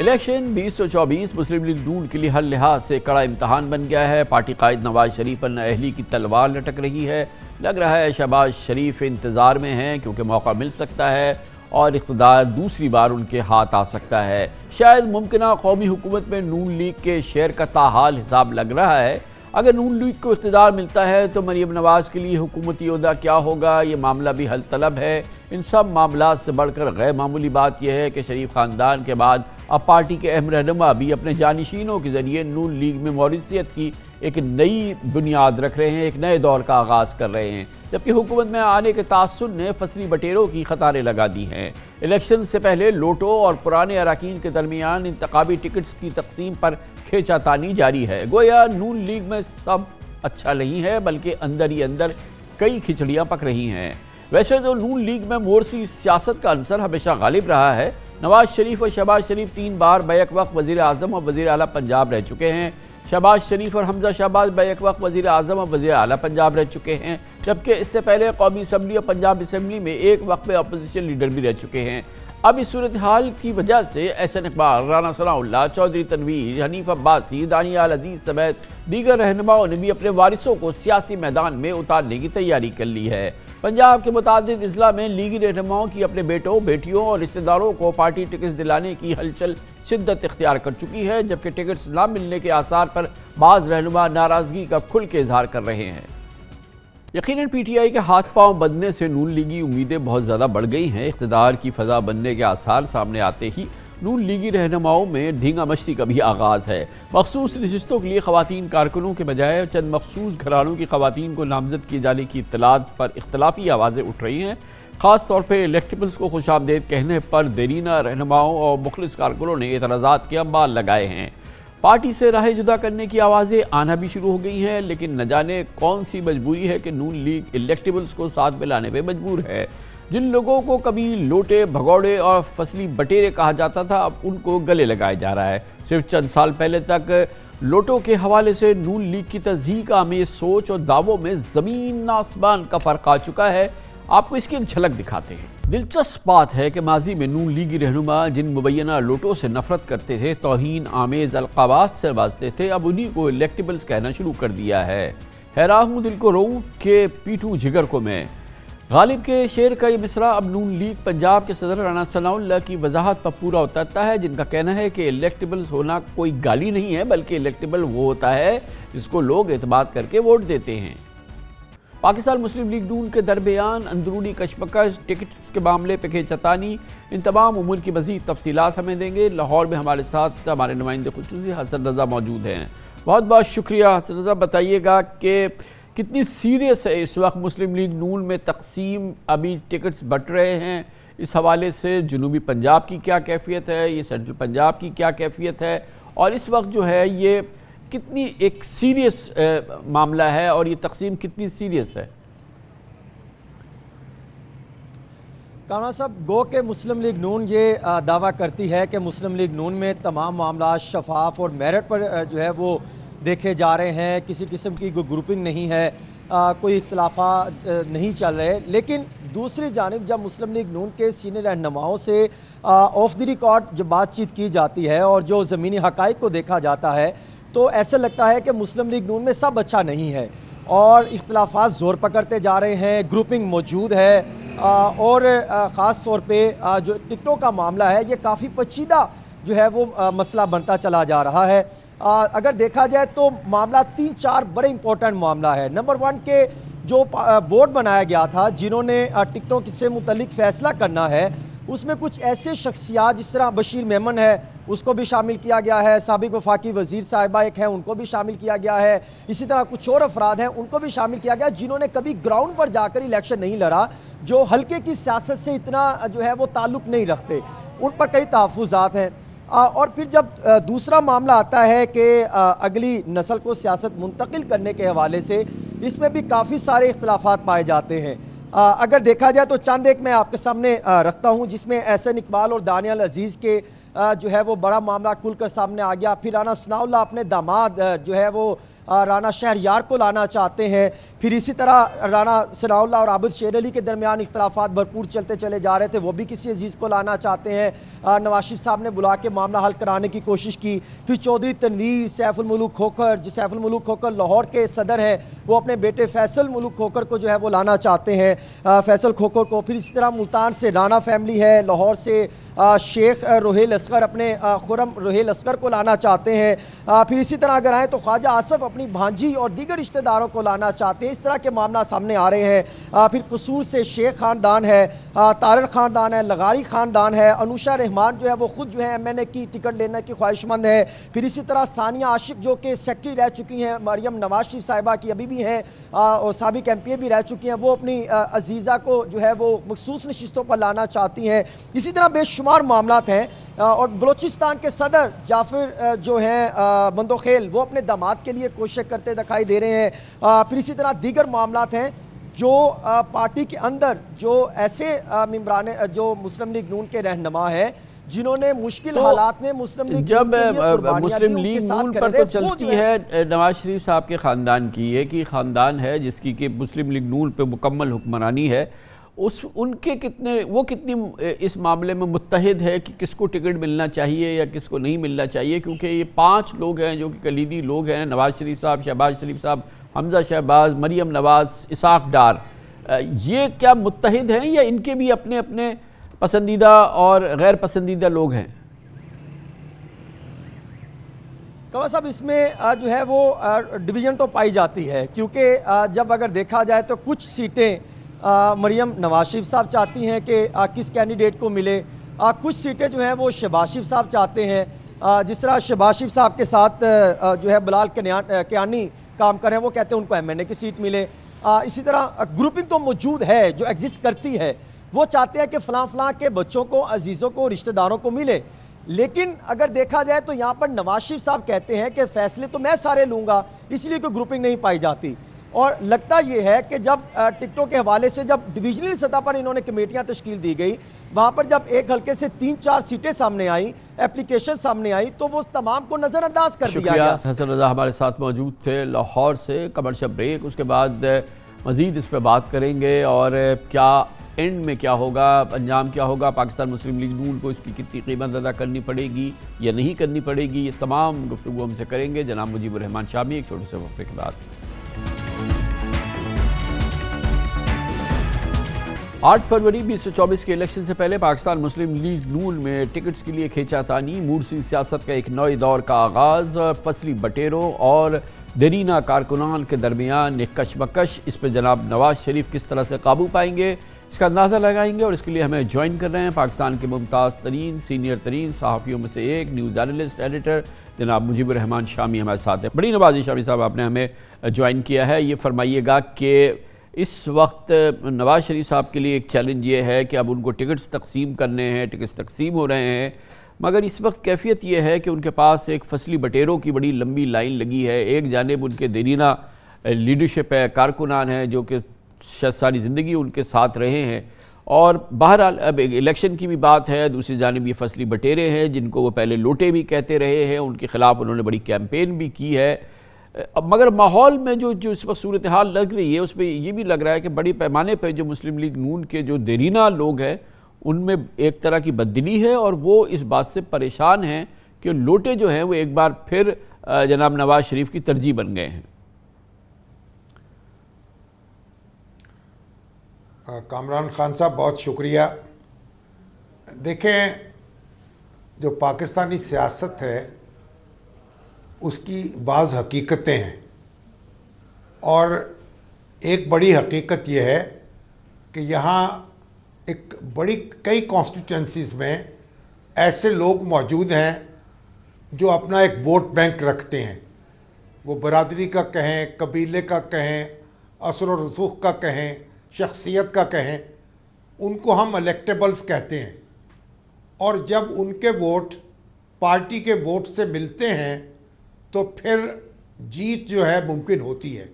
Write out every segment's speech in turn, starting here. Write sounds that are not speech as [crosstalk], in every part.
Election 2024 मुस्लिम league नून के लिए हर लिहाज से कड़ा इम्तहान बन गया है। पार्टी कायद नवाज़ शरीफ पर अहली की तलवार लटक रही है। लग रहा है शहबाज शरीफ इंतज़ार में हैं, क्योंकि मौका मिल सकता है और इकतदार दूसरी बार उनके हाथ आ सकता है। शायद मुमकिन कौमी हुकूमत में नून लीग के शेयर का ताहाल हिसाब लग रहा है। अगर नून लीग को इकतदार मिलता है तो मरीम नवाज़ के लिए हुकूमती अहदा क्या होगा? ये मामला भी हल तलब है। इन सब मामला से बढ़कर गैर मामूली बात यह है कि शरीफ ख़ानदान के बाद अब पार्टी के अहम रहनुमा भी अपने जानशीनों के ज़रिए नून लीग में मॉरिसियत की एक नई बुनियाद रख रहे हैं, एक नए दौर का आगाज़ कर रहे हैं। जबकि हुकूमत में आने के तासर ने फसली बटेरों की कतारें लगा दी हैं। इलेक्शन से पहले लोटो और पुराने अरकान के दरमियान इंतबी टिकट्स की तकसीम पर खेचातानी जारी है। गोया नून लीग में सब अच्छा नहीं है, बल्कि अंदर ही अंदर कई खिचड़ियाँ पक रही हैं। वैसे तो नून लीग में मोरसी सियासत का अंसर हमेशा गालिब रहा है नवाज़ शरीफ और शहबाज शरीफ तीन बार बैक वक्त वजी अजम और वजी अला पंजाब रह चुके हैं। शहबाज शरीफ और हमजा शहबाज बैक वक्त वजी अजम और वजी अला पंजाब रह चुके हैं, जबकि इससे पहले कौमी असम्बली और पंजाब असम्बली में एक वक्त में अपोजिशन लीडर भी रह चुके हैं। अब इस सूरत हाल की वजह से एहसन इकबाल, राना सलाउल्ला चौधरी तनवीर, हनीफ अब्बासी, दानियाल अज़ीज़ समेत दीगर रहनुमाओं ने भी अपने वारिसों को सियासी मैदान में उतारने की तैयारी कर ली है। पंजाब के मुताद अजला में लीगी रहनुमाओं की अपने बेटों, बेटियों और रिश्तेदारों को पार्टी टिकट दिलाने की हलचल शिद्दत इख्तियार कर चुकी है, जबकि टिकट्स न मिलने के आसार पर बाज़ रहनुमा नाराज़गी का खुल के इजहार कर रहे हैं। यकीन पी टी आई के हाथ पाँव बदने से नून लीगी उम्मीदें बहुत ज़्यादा बढ़ गई हैं। इकतदार की फ़जा बनने के आसार सामने आते ही नून लीगी रहनुमाओं में ढींगा मश्ती का भी आगाज़ है। मखसूस नशस्तों के लिए खवतिन कारकुनों के बजाय चंद मखसूस घरानों की खवतिन को नामजद किए जाने की इतलात पर इख्तलाफी आवाज़ें उठ रही हैं। ख़ास तौर पर इलेक्टेबल्स को खुश आमदेद कहने पर देरीना रहनुमाओं और मुखलिस कारकुनों ने एतराज़ा के अम्बाल लगाए हैं। पार्टी से राह जुदा करने की आवाज़ें आना भी शुरू हो गई हैं, लेकिन न जाने कौन सी मजबूरी है कि नून लीग इलेक्टेबल्स को साथ में लाने पर मजबूर है। जिन लोगों को कभी लोटे, भगौड़े और फसली बटेरे कहा जाता था, अब उनको गले लगाया जा रहा है। सिर्फ़ चंद साल पहले तक लोटों के हवाले से नून लीग की तजीक आमेज सोच और दावों में ज़मीन आसमान का फ़र्क आ चुका है। आपको इसकी एक झलक दिखाते हैं। दिलचस्प बात है कि माजी में नून लीगी रहनुमा जिन मुबैना लोटों से नफरत करते थे, तोहन, आमेज अलकाबात से बाजते थे, अब उन्हीं को इलेक्टेबल्स कहना शुरू कर दिया है। हैरा हूँ दिल को रो के पीटू जिगर को मैं। गालिब के शेर का ये मिसरा, अब नून लीग पंजाब के सदर राना सनाउल्ला की वजाहत पर पूरा उतरता है, जिनका कहना है कि इलेक्टेबल्स होना कोई गाली नहीं है, बल्कि इलेक्टेबल वो होता है जिसको लोग एतबाद करके वोट देते हैं। पाकिस्तान मुस्लिम लीग नून के दरमियान अंदरूनी कशमकश, टिकट्स के मामले पे खेचतानी इन तमाम उमूर की मजीद तफसीत हमें देंगे। लाहौर में हमारे साथ हमारे नुमाइंदे खसूसी हसन रज़ा मौजूद हैं। बहुत बहुत शुक्रिया हसन रज़ा। बताइएगा कि कितनी सीरियस है इस वक्त मुस्लिम लीग नून में तकसीम, अभी टिकट्स बट रहे हैं। इस हवाले से जनूबी पंजाब की क्या कैफियत है, ये सेंट्रल पंजाब की क्या कैफियत है? और इस वक्त जो है, ये कितनी एक सीरियस मामला है और ये तकसीम कितनी सीरियस है? काना साहब, गो के मुस्लिम लीग नून ये दावा करती है कि मुस्लिम लीग नून में तमाम मामला शफाफ और मेरिट पर जो है वो देखे जा रहे हैं किसी किस्म की कोई ग्रुपिंग नहीं है आ, कोई इख्तलाफा नहीं चल रहे। लेकिन दूसरी जानब जब मुस्लिम लीग नून के सीनियर रहनुमाओं से ऑफ़ द रिकॉर्ड जब बातचीत की जाती है और जो ज़मीनी हक़ को देखा जाता है तो ऐसे लगता है कि मुस्लिम लीग नून में सब अच्छा नहीं है और इख्लाफा ज़ोर पकड़ते जा रहे हैं ग्रुपिंग मौजूद है आ, और ख़ास तौर पर जो टिकटों का मामला है ये काफ़ी पचीदा जो है वो आ, मसला बनता चला जा रहा है। अगर देखा जाए तो मामला तीन चार बड़े इंपॉर्टेंट मामला है। नंबर वन के जो बोर्ड बनाया गया था, जिन्होंने टिकटों से मुतलिक फ़ैसला करना है, उसमें कुछ ऐसे शख्सियात जिस तरह बशीर मेमन है, उसको भी शामिल किया गया है। सबक वफाकी वज़ीर साहिबा एक हैं, उनको भी शामिल किया गया है। इसी तरह कुछ और अफराद हैं, उनको भी शामिल किया गया, जिन्होंने कभी ग्राउंड पर जाकर इलेक्शन नहीं लड़ा, जो हल्के की सियासत से इतना जो है वो ताल्लुक नहीं रखते। उन पर कई तहफात हैं। और फिर जब दूसरा मामला आता है कि अगली नस्ल को सियासत मुंतकिल करने के हवाले से इसमें भी काफ़ी सारे इख्तलाफात पाए जाते हैं। अगर देखा जाए तो चंद एक मैं आपके सामने रखता हूँ, जिसमें एहसन इकबाल और दानियाल अज़ीज़ के जो है वो बड़ा मामला खुलकर सामने आ गया। फिर राना सनाउल्ला अपने दामाद जो है वो राना शहरयार को लाना चाहते हैं। फिर इसी तरह राना सनाउल्ला और आबिद शेर अली के दरमियान इख्तलाफात भरपूर चलते चले जा रहे थे। वो भी किसी अज़ीज़ को लाना चाहते हैं। नवाज़ साहब ने बुला के मामला हल कराने की कोशिश की। फिर चौधरी तनवीर सैफुलमलूक खोकर जो सैफुलमलूक खोकर लाहौर के सदर हैं, वो अपने बेटे फैसल मुलूक खोकर को जो है वो लाना चाहते हैं। फैसल खोकर को फिर इसी तरह मुल्तान से राना फैमिली है। लाहौर से शेख रोहेल असगर अपने खुरम रोहेल असगर को लाना चाहते हैं। फिर इसी तरह अगर आएँ तो ख्वाजा आसफ अपनी भांजी और दीगर रिश्तेदारों को लाना चाहते हैं इस तरह के मामला सामने आ रहे हैं। फिर कसूर से शेख ख़ानदान है तारर ख़ानदान है, लगारी ख़ानदान है अनुषा रहमान जो है वो ख़ुद जो है एम एन ए की टिकट लेने की ख्वाहिशमंद है। फिर इसी तरह सानिया आशिक जो कि सेक्रेटरी रह चुकी हैं, मरियम नवाज़ शरीफ साहिबा की अभी भी हैं और सबक एम पी ए भी रह चुकी हैं, वो अपनी अजीज़ा को जो है वो मखसूस नशस्तों पर लाना चाहती हैं। इसी तरह बेशुमार मामला हैं और बलोचिस्तान के सदर जाफिर जो हैं मंदोखेल वो अपने दामाद के लिए कोशिश करते दिखाई दे रहे हैं। फिर इसी तरह दीगर मामला हैं जो पार्टी के अंदर जो ऐसे मम्बरान जो मुस्लिम लीग नून के रहनमा है जिन्होंने मुश्किल तो हालात में मुस्लिम लीग जब मुस्लिम लीग नून पर तो चलती है। नवाज़ शरीफ साहब के ख़ानदान की एक ही ख़ानदान है जिसकी कि मुस्लिम लीग नून पर मुकम्मल हुक्मरानी है। उस, उनके कितने, वो कितनी इस मामले में मुतहद है कि किसको टिकट मिलना चाहिए या किसको नहीं मिलना चाहिए, क्योंकि ये पाँच लोग हैं जो कि कलीदी लोग हैं, नवाज़ शरीफ साहब, शहबाज शरीफ साहब, हमजा शहबाज मरीम नवाज़ इसाक डार। ये क्या मुतहद हैं या इनके भी अपने अपने पसंदीदा और गैर पसंदीदा लोग हैं? कवा साहब, इसमें जो है वो डिवीज़न तो पाई जाती है, क्योंकि जब अगर देखा जाए तो कुछ सीटें मरियम नवाज़ शरीफ साहब चाहती हैं कि किस कैंडिडेट को मिले? आ, कुछ सीटें जो हैं वो शहबाज शरीफ साहब चाहते हैं। जिस तरह शहबाज शरीफ साहब के साथ आ, जो है बलाल कयानी काम करें वो कहते हैं उनको एम एन ए की सीट मिले। आ, इसी तरह ग्रुपिंग तो मौजूद है जो एग्जिस्ट करती है वो चाहते हैं कि फ़लाँ फ़लाँ के बच्चों को अजीज़ों को रिश्तेदारों को मिले। लेकिन अगर देखा जाए तो यहाँ पर नवाज़ शरीफ साहब कहते हैं कि फैसले तो मैं सारे लूँगा इसलिए कोई ग्रुपिंग नहीं पाई जाती। और लगता यह है कि जब टिकटों के हवाले से जब डिवीजनल सतह पर इन्होंने कमेटियाँ तश्कील दी गई वहाँ पर जब एक हल्के से तीन चार सीटें सामने आई एप्लीकेशन सामने आई तो वो उस तमाम को नज़रअंदाज कर दिया गया। हसन रजा हमारे साथ मौजूद थे लाहौर से कमर्शियल ब्रेक उसके बाद मज़ीद इस पर बात करेंगे और क्या एंड में क्या होगा अंजाम क्या होगा पाकिस्तान मुस्लिम लीग नून को इसकी कितनी कीमत अदा करनी पड़ेगी या नहीं करनी पड़ेगी ये तमाम गुफ्तु हमसे करेंगे। जनाब मुजीबरहमान शामी एक छोटे से वक्फे के बाद। आठ फरवरी बीस सौ चौबीस के इलेक्शन से पहले पाकिस्तान मुस्लिम लीग नून में टिकट्स के लिए खींचातानी मूर्सी सियासत का एक नए दौर का आगाज़, फसली बटेरों और दरीना कारकुनान के दरमियान एक कशमकश। इस पर जनाब नवाज़ शरीफ किस तरह से काबू पाएँगे, इसका अंदाज़ा लगाएँगे और इसके लिए हमें ज्वाइन कर रहे हैं पाकिस्तान के मुमताज़ तरीन, सीनियर तरीन, सहाफ़ियों में से एक, न्यूज़ एनालिस्ट, एडिटर, जनाब मुजीबर रहमान शामी हमारे साथ हैं। बड़ी नवाजी शामी साहब, आपने हमें ज्वाइन किया है। ये फरमाइएगा कि इस वक्त नवाज़ शरीफ साहब के लिए एक चैलेंज ये है कि अब उनको टिकट्स तकसीम करने हैं टिकट्स तकसीम हो रहे हैं। मगर इस वक्त कैफियत ये है कि उनके पास एक फसली बटेरों की बड़ी लंबी लाइन लगी है। एक जानब उनके देरीना लीडरशिप है, कारकुनान है, जो कि सारी ज़िंदगी उनके साथ रहे हैं। और बहरहाल अब इलेक्शन की भी बात है, दूसरी जानब ये फसली बटेरे हैं, जिनको वो पहले लोटे भी कहते रहे हैं। उनके ख़िलाफ़ उन्होंने बड़ी कैंपेन भी की है। मगर माहौल में जो जो इस वक्त सूरत हाल लग रही है उस पर यह भी लग रहा है कि बड़ी पैमाने पर जो मुस्लिम लीग नून के जो देरीना लोग हैं, उनमें एक तरह की बदली है और वो इस बात से परेशान हैं कि लोटे जो हैं, वो एक बार फिर जनाब नवाज़ शरीफ की तरजीह बन गए हैं। कामरान खान साहब, बहुत शुक्रिया। देखें, जो पाकिस्तानी सियासत है उसकी बाज़ हकीकतें हैं। और एक बड़ी हकीकत यह है कि यहाँ एक बड़ी कई कॉन्स्टिट्यूंसीज़ में ऐसे लोग मौजूद हैं जो अपना एक वोट बैंक रखते हैं। वो बरदरी का कहें, कबीले का कहें, असर रसूख का कहें, शख्सियत का कहें, उनको हम इलेक्टेबल्स कहते हैं। और जब उनके वोट पार्टी के वोट से मिलते हैं तो फिर जीत जो है मुमकिन होती है।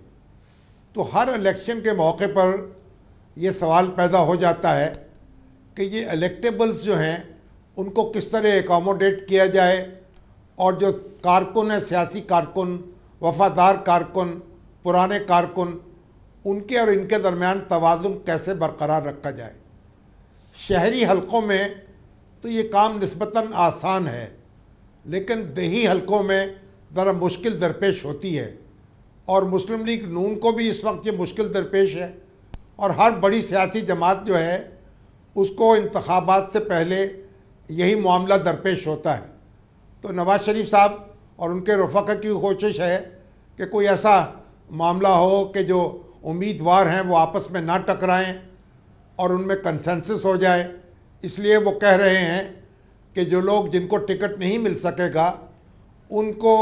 तो हर इलेक्शन के मौके पर यह सवाल पैदा हो जाता है कि ये इलेक्टेबल्स जो हैं, उनको किस तरह एकोमोडेट किया जाए और जो कारकुन है, सियासी कारकुन, वफादार कारकुन, पुराने कारकुन, उनके और इनके दरमियान तोज़ुन कैसे बरकरार रखा जाए। शहरी हलकों में तो ये काम नस्बता आसान है, लेकिन दही हलकों में ज़रा मुश्किल दरपेश होती है। और मुस्लिम लीग नून को भी इस वक्त ये मुश्किल दरपेश है। और हर बड़ी सियासी जमात जो है, उसको इंतबात से पहले यही मामला दरपेश होता है। तो नवाज़ शरीफ साहब और उनके रफ़ा की कोशिश है कि कोई ऐसा मामला हो कि जो उम्मीदवार हैं वो आपस में ना टकराएँ और उनमें कंसेंसस हो जाए। इसलिए वो कह रहे हैं कि जो लोग जिनको टिकट नहीं मिल सकेगा उनको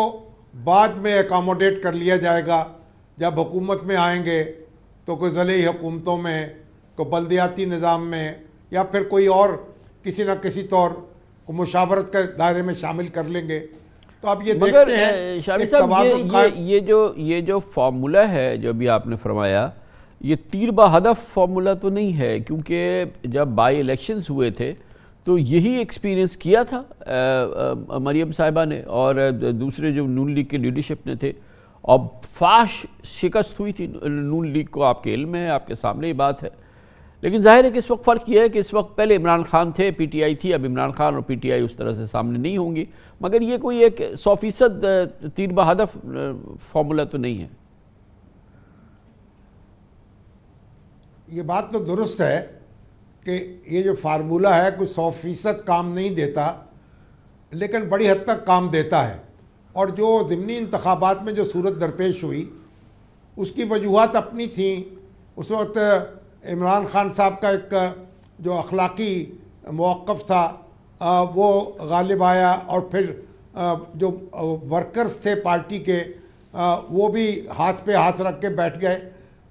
बाद में एकामोडेट कर लिया जाएगा। जब हुकूमत में आएँगे तो कोई ज़िले हुकूमतों में कोई बल्दियाती निज़ाम में या फिर कोई और किसी न किसी तौर को मुशावरत के दायरे में शामिल कर लेंगे। तो अब ये मगर देखते हैं शामी साहब ये, ये, ये जो ये जो फार्मूला है जो अभी आपने फरमाया ये तीर बहदफ फार्मूला तो नहीं है क्योंकि जब बाई इलेक्शंस हुए थे तो यही एक्सपीरियंस किया था मरियम साहिबा ने और दूसरे जो नून लीग के लीडरशिप ने थे और फाश शिकस्त हुई थी, नून लीग को आपके इल्म है, आपके सामने ही बात है। लेकिन ज़ाहिर है कि इस वक्त फ़र्क यह है कि इस वक्त पहले इमरान खान थे, पीटीआई थी, अब इमरान खान और पीटीआई उस तरह से सामने नहीं होंगी। मगर ये कोई एक सौ फ़ीसद तीर बहदफ फार्मूला तो नहीं है। ये बात तो दुरुस्त है कि ये जो फार्मूला है, कुछ सौ फ़ीसद काम नहीं देता, लेकिन बड़ी हद तक काम देता है। और जो ज़मनी इंतबात में जो सूरत दरपेश हुई, उसकी वजूहत अपनी थी। उस वक्त इमरान खान साहब का एक जो अखलाकी मौक़ था वो गालिब आया और फिर जो वर्कर्स थे पार्टी के वो भी हाथ पे हाथ रख के बैठ गए।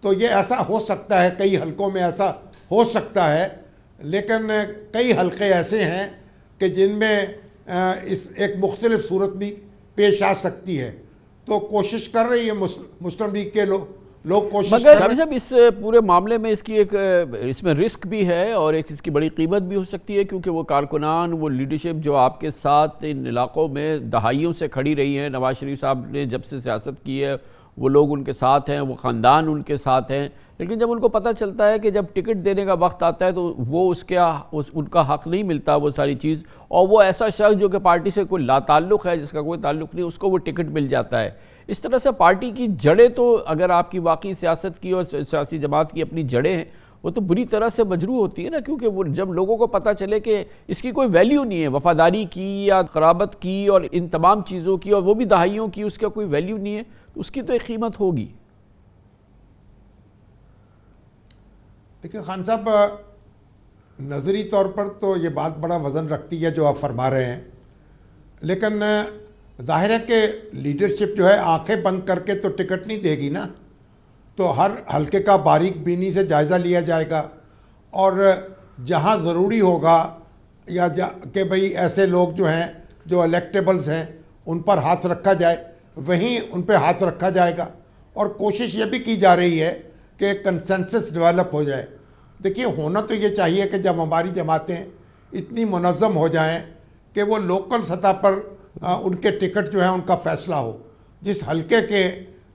तो ये ऐसा हो सकता है, कई हलकों में ऐसा हो सकता है लेकिन कई हलके ऐसे हैं कि जिनमें इस एक मुख्तलिफ़ सूरत भी पेश आ सकती है। तो कोशिश कर रही है मुस्लिम लीग के लोग लोग कोशिश मगर कर साहब इस पूरे मामले में इसकी एक इसमें रिस्क भी है और एक इसकी बड़ी कीमत भी हो सकती है क्योंकि वो कारकुनान वो लीडरशिप जो आपके साथ इन इलाकों में दहाइयों से खड़ी रही है। नवाज़ शरीफ साहब ने जब से सियासत की है वो लोग उनके साथ हैं, वो ख़ानदान उनके साथ हैं। लेकिन जब उनको पता चलता है कि जब टिकट देने का वक्त आता है तो वो उसके उस, उनका हक नहीं मिलता वो सारी चीज़। और वो ऐसा शख्स जो कि पार्टी से कोई लाताल्लुक़ है, जिसका कोई ताल्लुक़ नहीं, उसको वो टिकट मिल जाता है। इस तरह से पार्टी की जड़ें तो अगर आपकी वाकई सियासत की और सियासी जमात की अपनी जड़ें हैं, वो तो बुरी तरह से मजरू होती है ना, क्योंकि वो जब लोगों को पता चले कि इसकी कोई वैल्यू नहीं है, वफादारी की या खराबत की और इन तमाम चीज़ों की और वो भी दहाइयों की, उसका कोई वैल्यू नहीं है उसकी तो एक कीमत होगी। देखिए, खान साहब नज़री तौर पर तो ये बात बड़ा वज़न रखती है जो आप फरमा रहे हैं। लेकिन ज़ाहिर है कि लीडरशिप जो है, आँखें बंद करके तो टिकट नहीं देगी ना। तो हर हल्के का बारीक बीनी से जायज़ा लिया जाएगा और जहाँ ज़रूरी होगा या जा, कि भाई ऐसे लोग जो हैं, जो इलेक्टेबल्स हैं, उन पर हाथ रखा जाए। वहीं उन पर हाथ रखा जाएगा। और कोशिश ये भी की जा रही है कि कंसेंसस डेवलप हो जाए। देखिए होना तो ये चाहिए कि जब हमारी जमातें इतनी मुनज़म हो जाएँ कि वो लोकल सतह पर आ, उनके टिकट जो है उनका फ़ैसला हो। जिस हलके के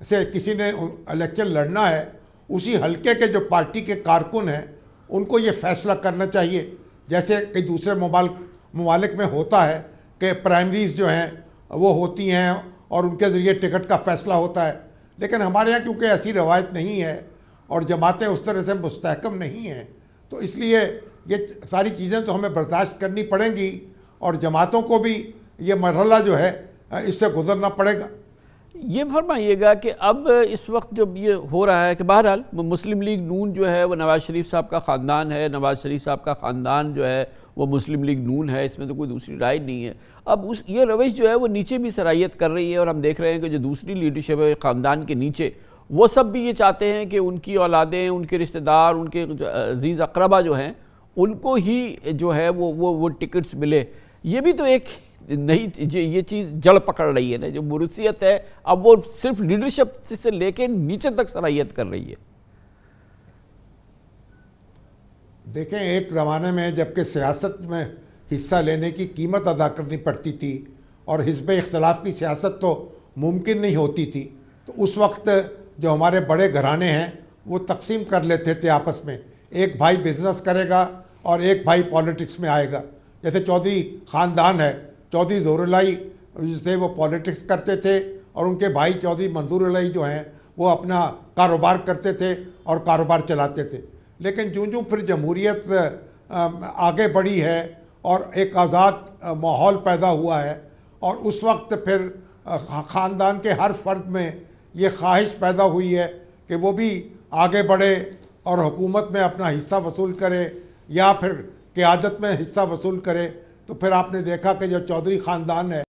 से किसी ने इलेक्शन लड़ना है उसी हलके के जो पार्टी के कारकुन हैं उनको ये फ़ैसला करना चाहिए। जैसे कई दूसरे ममाल ममालिक में होता है कि प्राइमरीज जो हैं वो होती हैं और उनके ज़रिए टिकट का फ़ैसला होता है। लेकिन हमारे यहाँ क्योंकि ऐसी रवायत नहीं है और जमातें उस तरह से मुस्तकम नहीं हैं तो इसलिए ये सारी चीज़ें तो हमें बर्दाश्त करनी पड़ेंगी और जमातों को भी ये मरहला जो है, इससे गुजरना पड़ेगा। ये फरमाइएगा कि अब इस वक्त जब ये हो रहा है कि बहरहाल, मुस्लिम लीग नून जो है, वो नवाज़ शरीफ साहब का ख़ानदान है, नवाज़ शरीफ साहब का ख़ानदान जो है वो मुस्लिम लीग नून है, इसमें तो कोई दूसरी राय नहीं है। अब उस, ये रविश जो है वो नीचे भी सराहियत कर रही है और हम देख रहे हैं कि जो दूसरी लीडरशिप है ख़ानदान के नीचे, वो सब भी ये चाहते हैं कि उनकी औलादें, उनके रिश्तेदार, उनके अज़ीज़ अकरबा जो हैं, उनको ही जो है वो वो वो टिकट्स मिले। ये भी तो एक नहीं ये चीज़ जड़ पकड़ रही है ना, जो मुरसियत है, अब वो सिर्फ़ लीडरशिप से लेके नीचे तक सलाहियत कर रही है। देखें, एक ज़माने में जबकि सियासत में हिस्सा लेने की कीमत अदा करनी पड़ती थी और हिजब इख्तलाफ की सियासत तो मुमकिन नहीं होती थी तो उस वक्त जो हमारे बड़े घराने हैं, वो तकसीम कर लेते थे आपस में। एक भाई बिज़नेस करेगा और एक भाई पॉलिटिक्स में आएगा। जैसे चौधरी ख़ानदान है, चौधरी जोरुलाई थे वो पॉलिटिक्स करते थे और उनके भाई चौधरी मंजूर जो हैं, वो अपना कारोबार करते थे और कारोबार चलाते थे। लेकिन जो जो फिर जमहूरीत आगे बढ़ी है और एक आज़ाद माहौल पैदा हुआ है और उस वक्त फिर ख़ानदान के हर फर्द में ये ख्वाहिश पैदा हुई है कि वो भी आगे बढ़े और हुकूमत में अपना हिस्सा वसूल करे या फिर क़्यादत में हिस्सा वसूल करे। तो फिर आपने देखा कि जो चौधरी ख़ानदान है,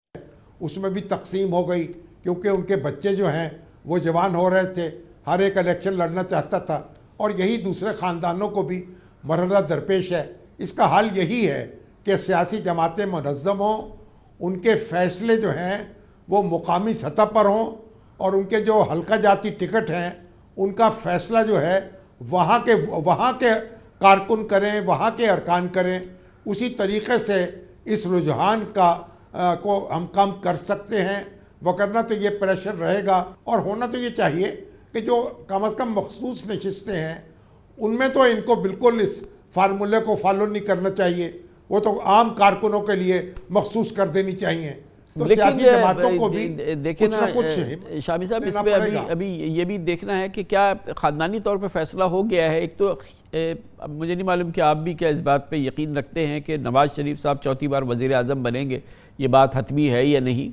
उसमें भी तकसीम हो गई क्योंकि उनके बच्चे जो हैं, वो जवान हो रहे थे। हर एक इलेक्शन लड़ना चाहता था। और यही दूसरे ख़ानदानों को भी मरदा दरपेश है। इसका हल यही है कि सियासी जमातें मनज़म हों उनके फ़ैसले जो हैं वो मुकामी सतह पर हों और उनके जो हल्का जाती टिकट हैं उनका फ़ैसला जो है वहाँ के वहाँ के कारकुन करें वहाँ के अरकान करें। उसी तरीक़े से इस रुझान का आ, को हम कम कर सकते हैं। वरना तो ये प्रेशर रहेगा और होना तो ये चाहिए कि जो कम अज़ कम मखसूस नशस्तें हैं उनमें तो इनको बिल्कुल इस फार्मूले को फॉलो नहीं करना चाहिए। वो तो आम कारकुनों के लिए मखसूस कर देनी चाहिए। तो सियासी जमातों को भी देखिए ना कुछ शामी साहब इसमें अभी अभी ये भी देखना है कि क्या ख़ानदानी तौर पे फैसला हो गया है। एक तो ए, अब मुझे नहीं मालूम कि आप भी क्या इस बात पे यकीन रखते हैं कि नवाज़ शरीफ साहब चौथी बार वज़ी अजम बनेंगे। ये बात हतमी है या नहीं?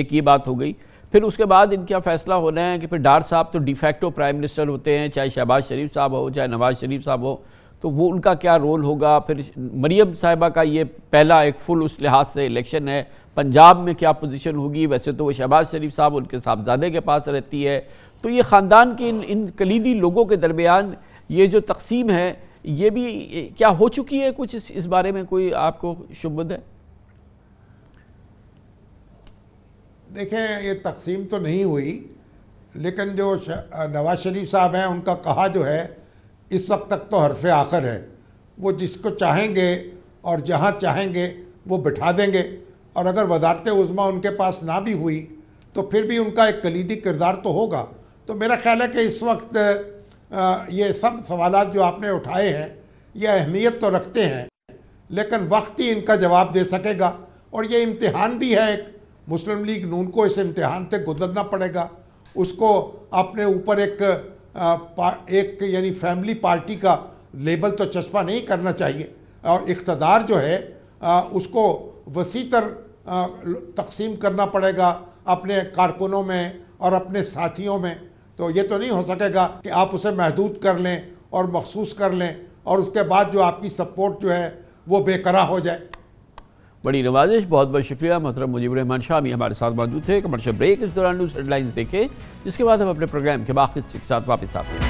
एक ये बात हो गई। फिर उसके बाद इनका फैसला होना है कि फिर डार साहब तो डिफेक्टो प्राइम मिनिस्टर होते हैं चाहे शहबाज शरीफ साहब हो चाहे नवाज़ शरीफ साहब हो तो वो उनका क्या रोल होगा? फिर मरीम साहिबा का ये पहला एक फुल उस लिहाज से इलेक्शन है। पंजाब में क्या पोजीशन होगी? वैसे तो वो शहबाज शरीफ साहब उनके साहबजादे के पास रहती है। तो ये ख़ानदान के इन इन कलीदी लोगों के दरमियान ये जो तकसीम है ये भी क्या हो चुकी है कुछ इस, इस बारे में कोई आपको शुभद है? देखें, ये तकसीम तो नहीं हुई, लेकिन जो नवाज़ शरीफ साहब हैं, उनका कहा जो है, इस वक्त तक तो हरफ आखिर है। वो जिसको चाहेंगे और जहाँ चाहेंगे, वो बिठा देंगे। और अगर वजारत उज़मा उनके पास ना भी हुई तो फिर भी उनका एक कलीदी किरदार तो होगा। तो मेरा ख्याल है कि इस वक्त ये सब सवाल जो आपने उठाए हैं, ये अहमियत तो रखते हैं, लेकिन वक्त ही इनका जवाब दे सकेगा। और ये इम्तिहान भी है एक मुस्लिम लीग नून को इस इम्तहान से गुजरना पड़ेगा। उसको अपने ऊपर एक एक यानी फैमिली पार्टी का लेबल तो चस्पा नहीं करना चाहिए। और इकतदार जो है उसको वसी तर तकसीम करना पड़ेगा अपने कारकुनों में और अपने साथियों में। तो ये तो नहीं हो सकेगा कि आप उसे महदूद कर लें और मखसूस कर लें और उसके बाद जो आपकी सपोर्ट जो है, वो बेकरा हो जाए। बड़ी नवाजिश, बहुत बहुत शुक्रिया, मोहतरम मुजीबर रहमान भी हमारे साथ मौजूद थे। कमर्शियल ब्रेक इस दौरान न्यूज़ हेडलाइंस देखे, जिसके बाद हम अपने प्रोग्राम के बाकी के साथ वापस आते हैं।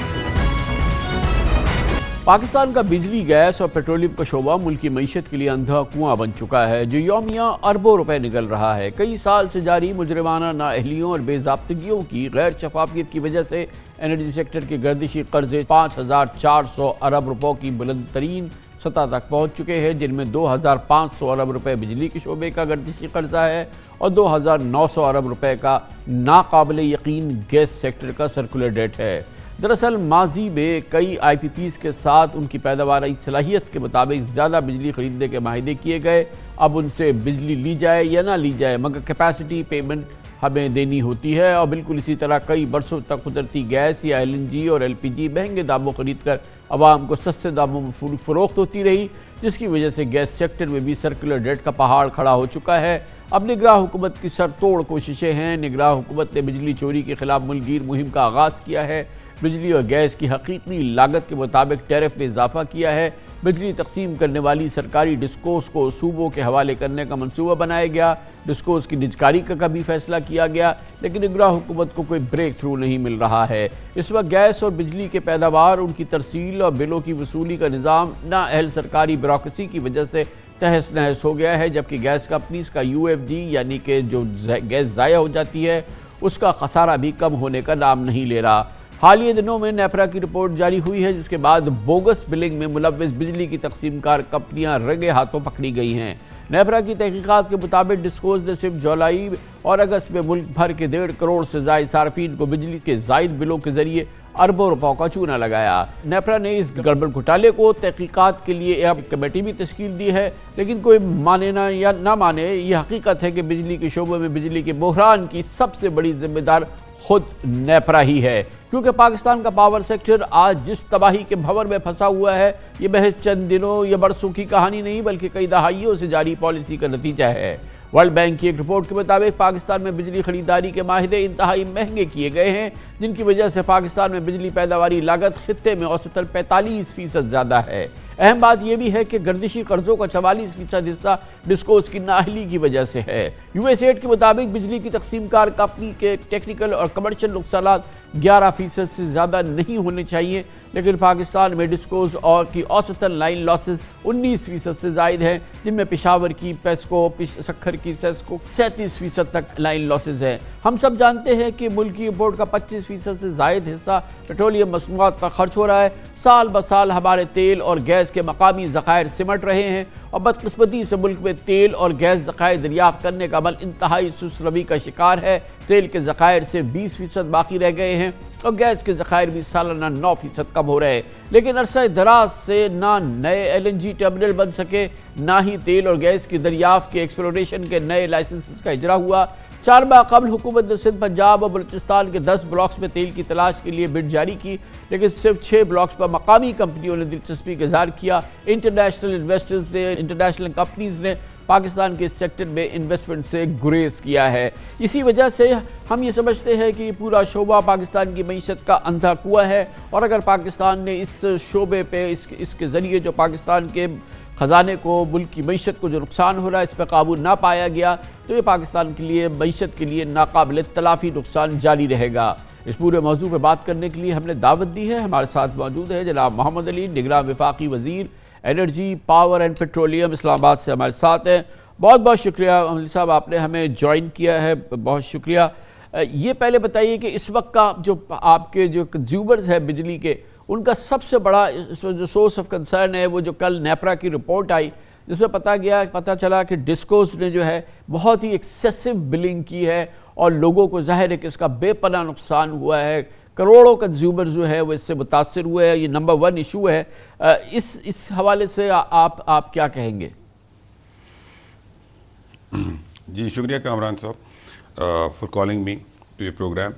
पाकिस्तान का बिजली, गैस और पेट्रोलियम का शोबा मुल्क मीशत के लिए अंधा कुआँ बन चुका है, जो योमिया अरबों रुपए निकल रहा है। कई साल से जारी मुजरमाना नाअहलियों और बेजाबतगियों की गैर शफाफियत की वजह से एनर्जी सेक्टर के गर्दिशी कर्जे पाँच हज़ार चार सौ अरब रुपयों की बुलंद तरीन सतह तक पहुँच चुके हैं, जिनमें दो हज़ार पाँच सौ अरब रुपये बिजली के शोबे का गर्दिशी कर्जा है और दो हज़ार नौ सौ अरब रुपये का नाकबिल यकीन गैस सेक्टर का सर्कुलर डेट है। दरअसल, माजी में कई आई पी पीज़ के साथ उनकी पैदावार सलाहियत के मुताबिक ज़्यादा बिजली खरीदने के माहे किए गए। अब उनसे बिजली ली जाए या ना ली जाए, मगर कैपेसिटी पेमेंट हमें देनी होती है और बिल्कुल इसी तरह कई बरसों तक कुदरती गैस या एल एन जी और एल पी जी महँगे दामों खरीद कर आवाम को सस्ते दामों में फ़रोख्त होती रही, जिसकी वजह से गैस सेक्टर में भी सर्कुलर डेट का पहाड़ खड़ा हो चुका है। अब निगरा हुकूमत की सर तोड़ कोशिशें हैं। निगरा हुकूमत ने बिजली चोरी के खिलाफ मुलगीर मुहिम का आगाज़ किया है। बिजली और गैस की हकीकी लागत के मुताबिक टैरिफ में इजाफा किया है। बिजली तकसीम करने वाली सरकारी डिस्कोस को सूबों के हवाले करने का मनसूबा बनाया गया। डिस्कोस की निजकारी का भी फैसला किया गया, लेकिन इगरा हुकूमत को कोई ब्रेक थ्रू नहीं मिल रहा है। इस वक्त गैस और बिजली के पैदावार, उनकी तरसील और बिलों की वसूली का निज़ाम नाअहल सरकारी ब्यूरोसी की वजह से तहस नहस हो गया है, जबकि गैस कंपनीज़ का यू एफ़ जी यानी कि जो, गैस ज़ाया हो जाती है, उसका खसारा भी कम होने का नाम नहीं ले रहा। हालिया दिनों में नेपरा की रिपोर्ट जारी हुई है, जिसके बाद बोगस बिलिंग में मुलविस बिजली की तकसीम कार कंपनियाँ रंगे हाथों पकड़ी गई हैं। नेपरा की तहकीकात के मुताबिक डिस्कोज ने सिर्फ़ जुलाई और अगस्त में मुल्क भर के डेढ़ करोड़ से जायद सार्फिन को बिजली के जायद बिलों के ज़रिए अरबों रुपयों का चूना लगाया। नेपरा ने इस गड़बड़ घोटाले को तहकीकत के लिए एक कमेटी भी तश्कील दी है, लेकिन कोई माने ना या ना माने ये हकीकत है कि बिजली के शोबे में बिजली के बहरान की सबसे बड़ी जिम्मेदार खुद नेपरा ही है। क्योंकि पाकिस्तान का पावर सेक्टर आज जिस तबाही के भंवर में फंसा हुआ है, ये महज चंद दिनों, या बरसों की कहानी नहीं, बल्कि कई दहाइयों से जारी पॉलिसी का नतीजा है। वर्ल्ड बैंक की एक रिपोर्ट के मुताबिक पाकिस्तान में बिजली खरीदारी के माहदे इंतहाई महँगे किए गए हैं, जिनकी वजह से पाकिस्तान में बिजली पैदावारी लागत खत्े में औसतन पैंतालीस फ़ीसद ज़्यादा है। अहम बात यह भी है कि गर्दिशी कर्जों का चवालीस फ़ीसद हिस्सा डिस्कोस की नाहली की वजह से है। यूएस एड के मुताबिक बिजली की तकसीम कार कंपनी के टेक्निकल और कमर्शियल नुकसान ग्यारह फ़ीसद से ज़्यादा नहीं होने चाहिए। लेकिन पाकिस्तान में डिस्कोज और की औसतन लाइन लॉसेज उन्नीस फ़ीसद से जायद हैं, जिनमें पेशावर की पेस्को सखर की सेस्को सैंतीस फ़ीसद तक लाइन लॉसेज हैं। हम सब जानते हैं कि मुल्क की का पच्चीस फ़ीसद से जायद हिस्सा पेट्रोलियम मसनूआत पर खर्च हो रहा है। साल ब साल हमारे तेल और गैस के मकामी ज़खायर सिमट रहे हैं और बदकस्मती से मुल्क में तेल और गैस ज़खायर दरियाफ्त करने का अमल इंतहाई सुसरवी का शिकार है। तेल के ज़खायर से बीस फ़ीसद बाकी रह गए हैं। और गैस के ज़खायर भी सालाना नौ फ़ीसद कम हो रहे हैं। लेकिन अरसा दराज से ना नए एल एन जी टर्मिनल बन सके, ना ही तेल और गैस की दरियाफ्त के एक्सप्लोरेशन के नए लाइसेंस का इजरा हुआ। चार माह कबल हुकूमत ने सिंध पंजाब और बलूचिस्तान के दस ब्लॉक्स में तेल की तलाश के लिए बिड जारी की, लेकिन सिर्फ़ छः ब्लॉक्स पर मकामी कंपनियों ने दिलचस्पी का इजहार किया। इंटरनेशनल इन्वेस्टर्स ने, इंटरनेशनल कंपनीज़ ने पाकिस्तान के सेक्टर में इन्वेस्टमेंट से गुरेज किया है। इसी वजह से हम ये समझते हैं कि पूरा शोबा पाकिस्तान की मीशत का अंधा कुआ है और अगर पाकिस्तान ने इस शोबे पे इस, इसके ज़रिए जो पाकिस्तान के ख़जाने को मुल्क की मीशत को जो नुकसान हो रहा है इस पर काबू ना पाया गया तो ये पाकिस्तान के लिए मीशत के लिए नाकबिल तलाफ़ी नुकसान जारी रहेगा। इस पूरे मौजू पर बात करने के लिए हमने दावत दी है। हमारे साथ मौजूद है जनाब मोहम्मद अली निगरान विफाकी वज़ीर energy, power and petroleum Islamabad से हमारे साथ हैं। बहुत बहुत शुक्रिया अमली साहब, आपने हमें ज्वाइन किया है। बहुत शुक्रिया। ये पहले बताइए कि इस वक्त का जो आपके जो कंज्यूमर्स हैं बिजली के, उनका सबसे बड़ा इसमें जो सोर्स ऑफ़ कंसर्न है, वो जो कल नेपरा की रिपोर्ट आई, जिसमें पता गया, पता चला कि डिस्कोस ने जो है बहुत ही एक्सेसिव बिलिंग की है और लोगों को ज़ाहिर है कि इसका बेपना नुकसान हुआ है। करोड़ों कंज्यूमर जो है वो इससे मुतासर हुए हैं ये नंबर वन इशू है। इस इस हवाले से आ, आप आप क्या कहेंगे? जी शुक्रिया Kamran sahab for calling me to ये प्रोग्राम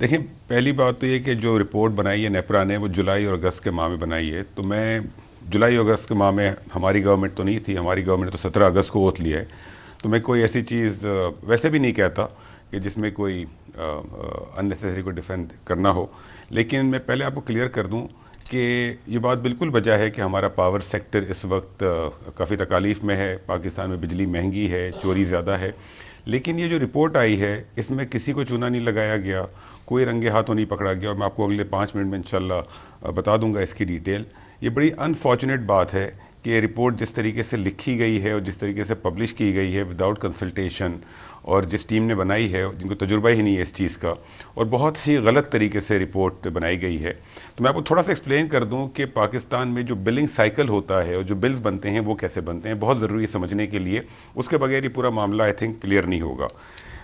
देखिए पहली बात तो ये कि जो रिपोर्ट बनाई है नेपरा ने वो जुलाई और अगस्त के माह में बनाई है। तो मैं जुलाई अगस्त के माह में हमारी गवर्नमेंट तो नहीं थी हमारी गवर्नमेंट तो सत्रह अगस्त को ओत लिया है। तो मैं कोई ऐसी चीज़ वैसे भी नहीं कहता कि जिसमें कोई अननेसेसरी को डिफेंड करना हो। लेकिन मैं पहले आपको क्लियर कर दूँ कि ये बात बिल्कुल वजह है कि हमारा पावर सेक्टर इस वक्त काफ़ी तकालीफ में है। पाकिस्तान में बिजली महँगी है, चोरी ज़्यादा है। लेकिन ये जो रिपोर्ट आई है, इसमें किसी को चूना नहीं लगाया गया। कोई रंगे हाथों नहीं पकड़ा गया। और मैं आपको अगले पाँच मिनट में इंशाल्लाह बता दूँगा इसकी डिटेल ये बड़ी अनफॉर्चुनेट बात है कि रिपोर्ट जिस तरीके से लिखी गई है और जिस तरीके से पब्लिश की गई है विदाउट कंसल्टेशन और जिस टीम ने बनाई है, जिनको तजुर्बा ही नहीं है इस चीज़ का, और बहुत ही गलत तरीके से रिपोर्ट बनाई गई है। तो मैं आपको थोड़ा सा एक्सप्लेन कर दूँ कि पाकिस्तान में जो बिलिंग साइकिल होता है और जो बिल्स बनते हैं, वो कैसे बनते हैं, बहुत ज़रूरी समझने के लिए। उसके बगैर ये पूरा मामला आई थिंक क्लियर नहीं होगा।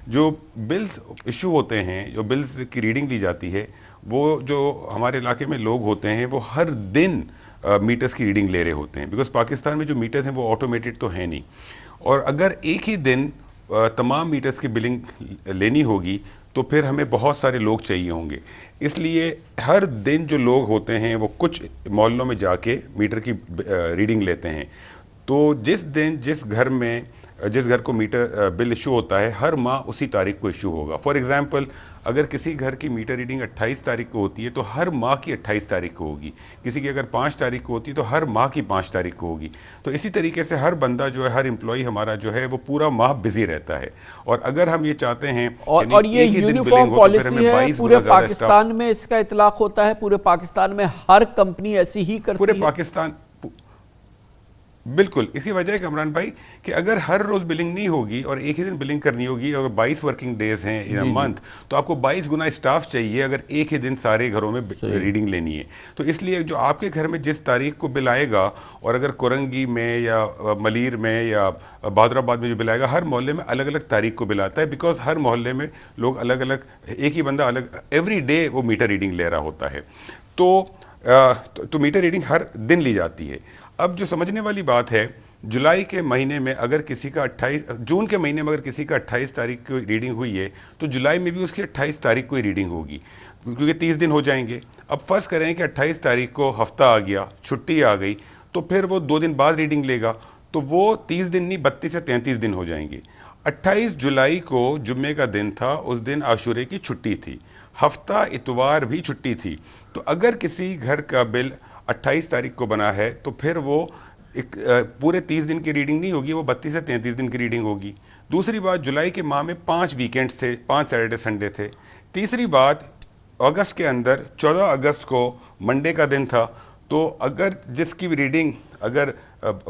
जो बिल्स इशू होते हैं, जो बिल्स की रीडिंग ली जाती है, वो जो हमारे इलाके में लोग होते हैं, वो हर दिन मीटर्स की रीडिंग ले रहे होते हैं। बिकॉज़ पाकिस्तान में जो मीटर्स हैं, वो ऑटोमेटेड तो है नहीं। और अगर एक ही दिन तमाम मीटर्स की बिलिंग लेनी होगी तो फिर हमें बहुत सारे लोग चाहिए होंगे। इसलिए हर दिन जो लोग होते हैं, वो कुछ मोहल्लों में जाके मीटर की रीडिंग लेते हैं। तो जिस दिन, जिस घर में, जिस घर को मीटर बिल इशू होता है, हर माह उसी तारीख को इशू होगा। फॉर एग्जांपल अगर किसी घर की मीटर रीडिंग 28 तारीख को होती है तो हर माह की 28 तारीख को होगी। किसी की अगर 5 तारीख को होती है तो हर माह की 5 तारीख को होगी। तो इसी तरीके से हर बंदा जो है हर एम्प्लॉय हमारा जो है वो पूरा माह बिज़ी रहता है। और अगर हम ये चाहते हैं और, और ये यूनिफॉर्म तो पॉलिसी है पूरे पाकिस्तान में इसका इतलाक होता है पूरे पाकिस्तान में हर कंपनी ऐसी ही करती पूरे पाकिस्तान बिल्कुल इसी वजह है कमरान भाई कि अगर हर रोज बिलिंग नहीं होगी और एक ही दिन बिलिंग करनी होगी अगर 22 वर्किंग डेज़ हैं इन अ मंथ तो आपको 22 गुना स्टाफ चाहिए अगर एक ही दिन सारे घरों में रीडिंग लेनी है। तो इसलिए जो आपके घर में जिस तारीख को बिल आएगा और अगर कुरंगी में या मलिर में या बहादुराबाद में जो बिल आएगा हर मोहल्ले में अलग अलग तारीख को बिल आता है बिकॉज़ हर मोहल्ले में लोग अलग अलग एक ही बंदा अलग एवरी डे वो मीटर रीडिंग ले रहा होता है। तो, तो, तो मीटर रीडिंग हर दिन ली जाती है। अब जो समझने वाली बात है, जुलाई के महीने में अगर किसी का 28 जून के महीने में अगर किसी का 28 तारीख को रीडिंग हुई है तो जुलाई में भी उसकी 28 तारीख को ही रीडिंग होगी, क्योंकि 30 दिन हो जाएँगे। अब फ़र्स्ट करें कि 28 तारीख को हफ़्ता आ गया, छुट्टी आ गई तो फिर वो दो दिन बाद रीडिंग लेगा तो वो 30 दिन नहीं, बत्तीस से तैंतीस दिन हो जाएँगे। 28 जुलाई को जुम्मे का दिन था, उस दिन आशुरे की छुट्टी थी, हफ़्ता इतवार भी छुट्टी थी। तो अगर किसी घर का बिल 28 तारीख को बना है तो फिर वो एक पूरे 30 दिन की रीडिंग नहीं होगी, वो 32 से 33 दिन की रीडिंग होगी। दूसरी बात, जुलाई के माह में पाँच वीकेंड्स थे, पाँच सैटरडे संडे थे। तीसरी बात, अगस्त के अंदर 14 अगस्त को मंडे का दिन था तो अगर जिसकी रीडिंग अगर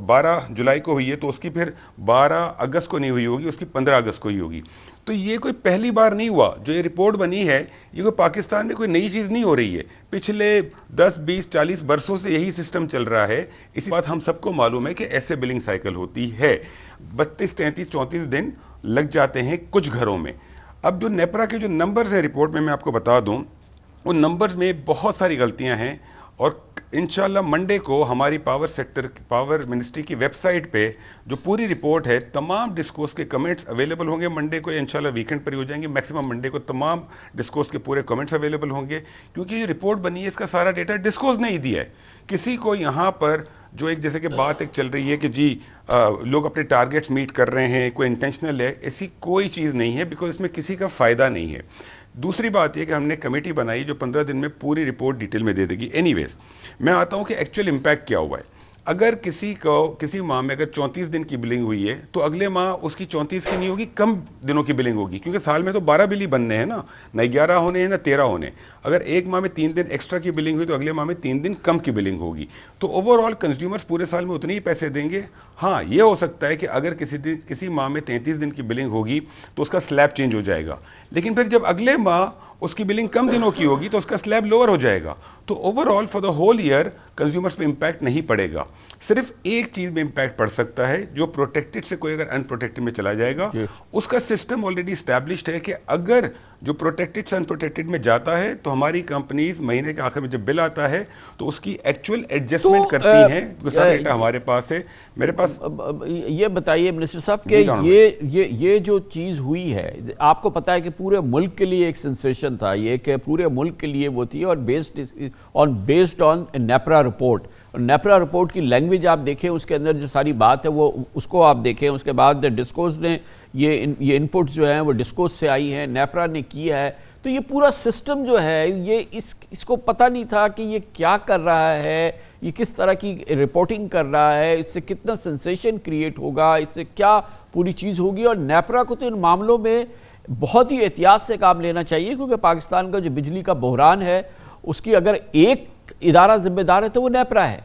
12 जुलाई को हुई है तो उसकी फिर 12 अगस्त को नहीं हुई होगी, उसकी 15 अगस्त को ही होगी। तो ये कोई पहली बार नहीं हुआ। जो ये रिपोर्ट बनी है ये कोई पाकिस्तान में कोई नई चीज़ नहीं हो रही है। पिछले 10, 20, 40 बरसों से यही सिस्टम चल रहा है। इसी बात हम सबको मालूम है कि ऐसे बिलिंग साइकिल होती है। बत्तीस तैंतीस चौंतीस दिन लग जाते हैं कुछ घरों में। अब जो नेपरा के जो नंबर्स हैं रिपोर्ट में मैं आपको बता दूँ उन नंबर्स में बहुत सारी गलतियाँ हैं और इनशाला मंडे को हमारी पावर सेक्टर पावर मिनिस्ट्री की वेबसाइट पे जो पूरी रिपोर्ट है तमाम डिस्कोर्स के कमेंट्स अवेलेबल होंगे। मंडे को इनशाला वीकेंड पर ही हो जाएँगे। मैक्सिमम मंडे को तमाम डिस्कोर्स के पूरे कमेंट्स अवेलेबल होंगे। क्योंकि ये रिपोर्ट बनी है इसका सारा डेटा डिस्कोर्स नहीं दिया है। किसी को यहाँ पर जो एक जैसे कि बात एक चल रही है कि जी आ, लोग अपने टारगेट्स मीट कर रहे हैं कोई इंटेंशनल है ऐसी कोई चीज़ नहीं है बिकॉज़ इसमें किसी का फ़ायदा नहीं है। दूसरी बात यह कि हमने कमेटी बनाई जो पंद्रह दिन में पूरी रिपोर्ट डिटेल में दे देगी। एनीवेज मैं आता हूँ कि एक्चुअल इम्पैक्ट क्या हुआ है। अगर किसी को, किसी माह में अगर चौंतीस दिन की बिलिंग हुई है तो अगले माह उसकी चौंतीस की नहीं होगी, कम दिनों की बिलिंग होगी, क्योंकि साल में तो बारह बिल बनने हैं ना। न ग्यारह होने हैं, ना तेरह होने अगर एक माह में तीन दिन एक्स्ट्रा की बिलिंग हुई तो अगले माह में तीन दिन कम की बिलिंग होगी। तो ओवरऑल कंज्यूमर्स पूरे साल में उतने ही पैसे देंगे। हाँ ये हो सकता है कि अगर किसी दिन, किसी माह में तैंतीस दिन की बिलिंग होगी तो उसका स्लैब चेंज हो जाएगा। लेकिन फिर जब अगले माह उसकी बिलिंग कम दिनों की होगी तो उसका स्लैब लोअर हो जाएगा। तो overall for the whole year consumers पे इम्पैक्ट नहीं पड़ेगा। सिर्फ़ एक चीज़ में इम्पैक्ट पड़ सकता है जो प्रोटेक्टेड से कोई अगर अनप्रोटेक्टेड में चला जाएगा उसका सिस्टम ऑलरेडी स्टैब्लिश्ड है कि अगर जो प्रोटेक्टेड से अनप्रोटेक्टेड में जाता है तो हमारी कंपनीज़ महीने के आखिर में जब बिल आता है तो उसकी एक्चुअल एडजस्टमेंट तो, करती हैं तो सारा डेटा हमारे पास है। मेरे पास ये बताइए मिनिस्टर साहब कि ये ये ये जो चीज़ हुई है आपको पता है कि पूरे मुल्क के लिए एक सेंसेशन था ये कि पूरे मुल्क के लिए वो थी और based on based on NEPRA report NEPRA report की लैंग्वेज आप देखें उसके अंदर जो सारी बात है वो उसको आप देखें उसके बाद डिस्कोर्स ने ये इन, ये इनपुट्स जो हैं वो डिस्कोस से आई हैं नेपरा ने किया है। तो ये पूरा सिस्टम जो है ये इस इसको पता नहीं था कि ये क्या कर रहा है ये किस तरह की रिपोर्टिंग कर रहा है इससे कितना सेंसेशन क्रिएट होगा इससे क्या पूरी चीज़ होगी। और नेपरा को तो इन मामलों में बहुत ही एहतियात से काम लेना चाहिए क्योंकि पाकिस्तान का जो बिजली का बहरान है उसकी अगर एक इदारा जिम्मेदार है तो वो नेपरा है।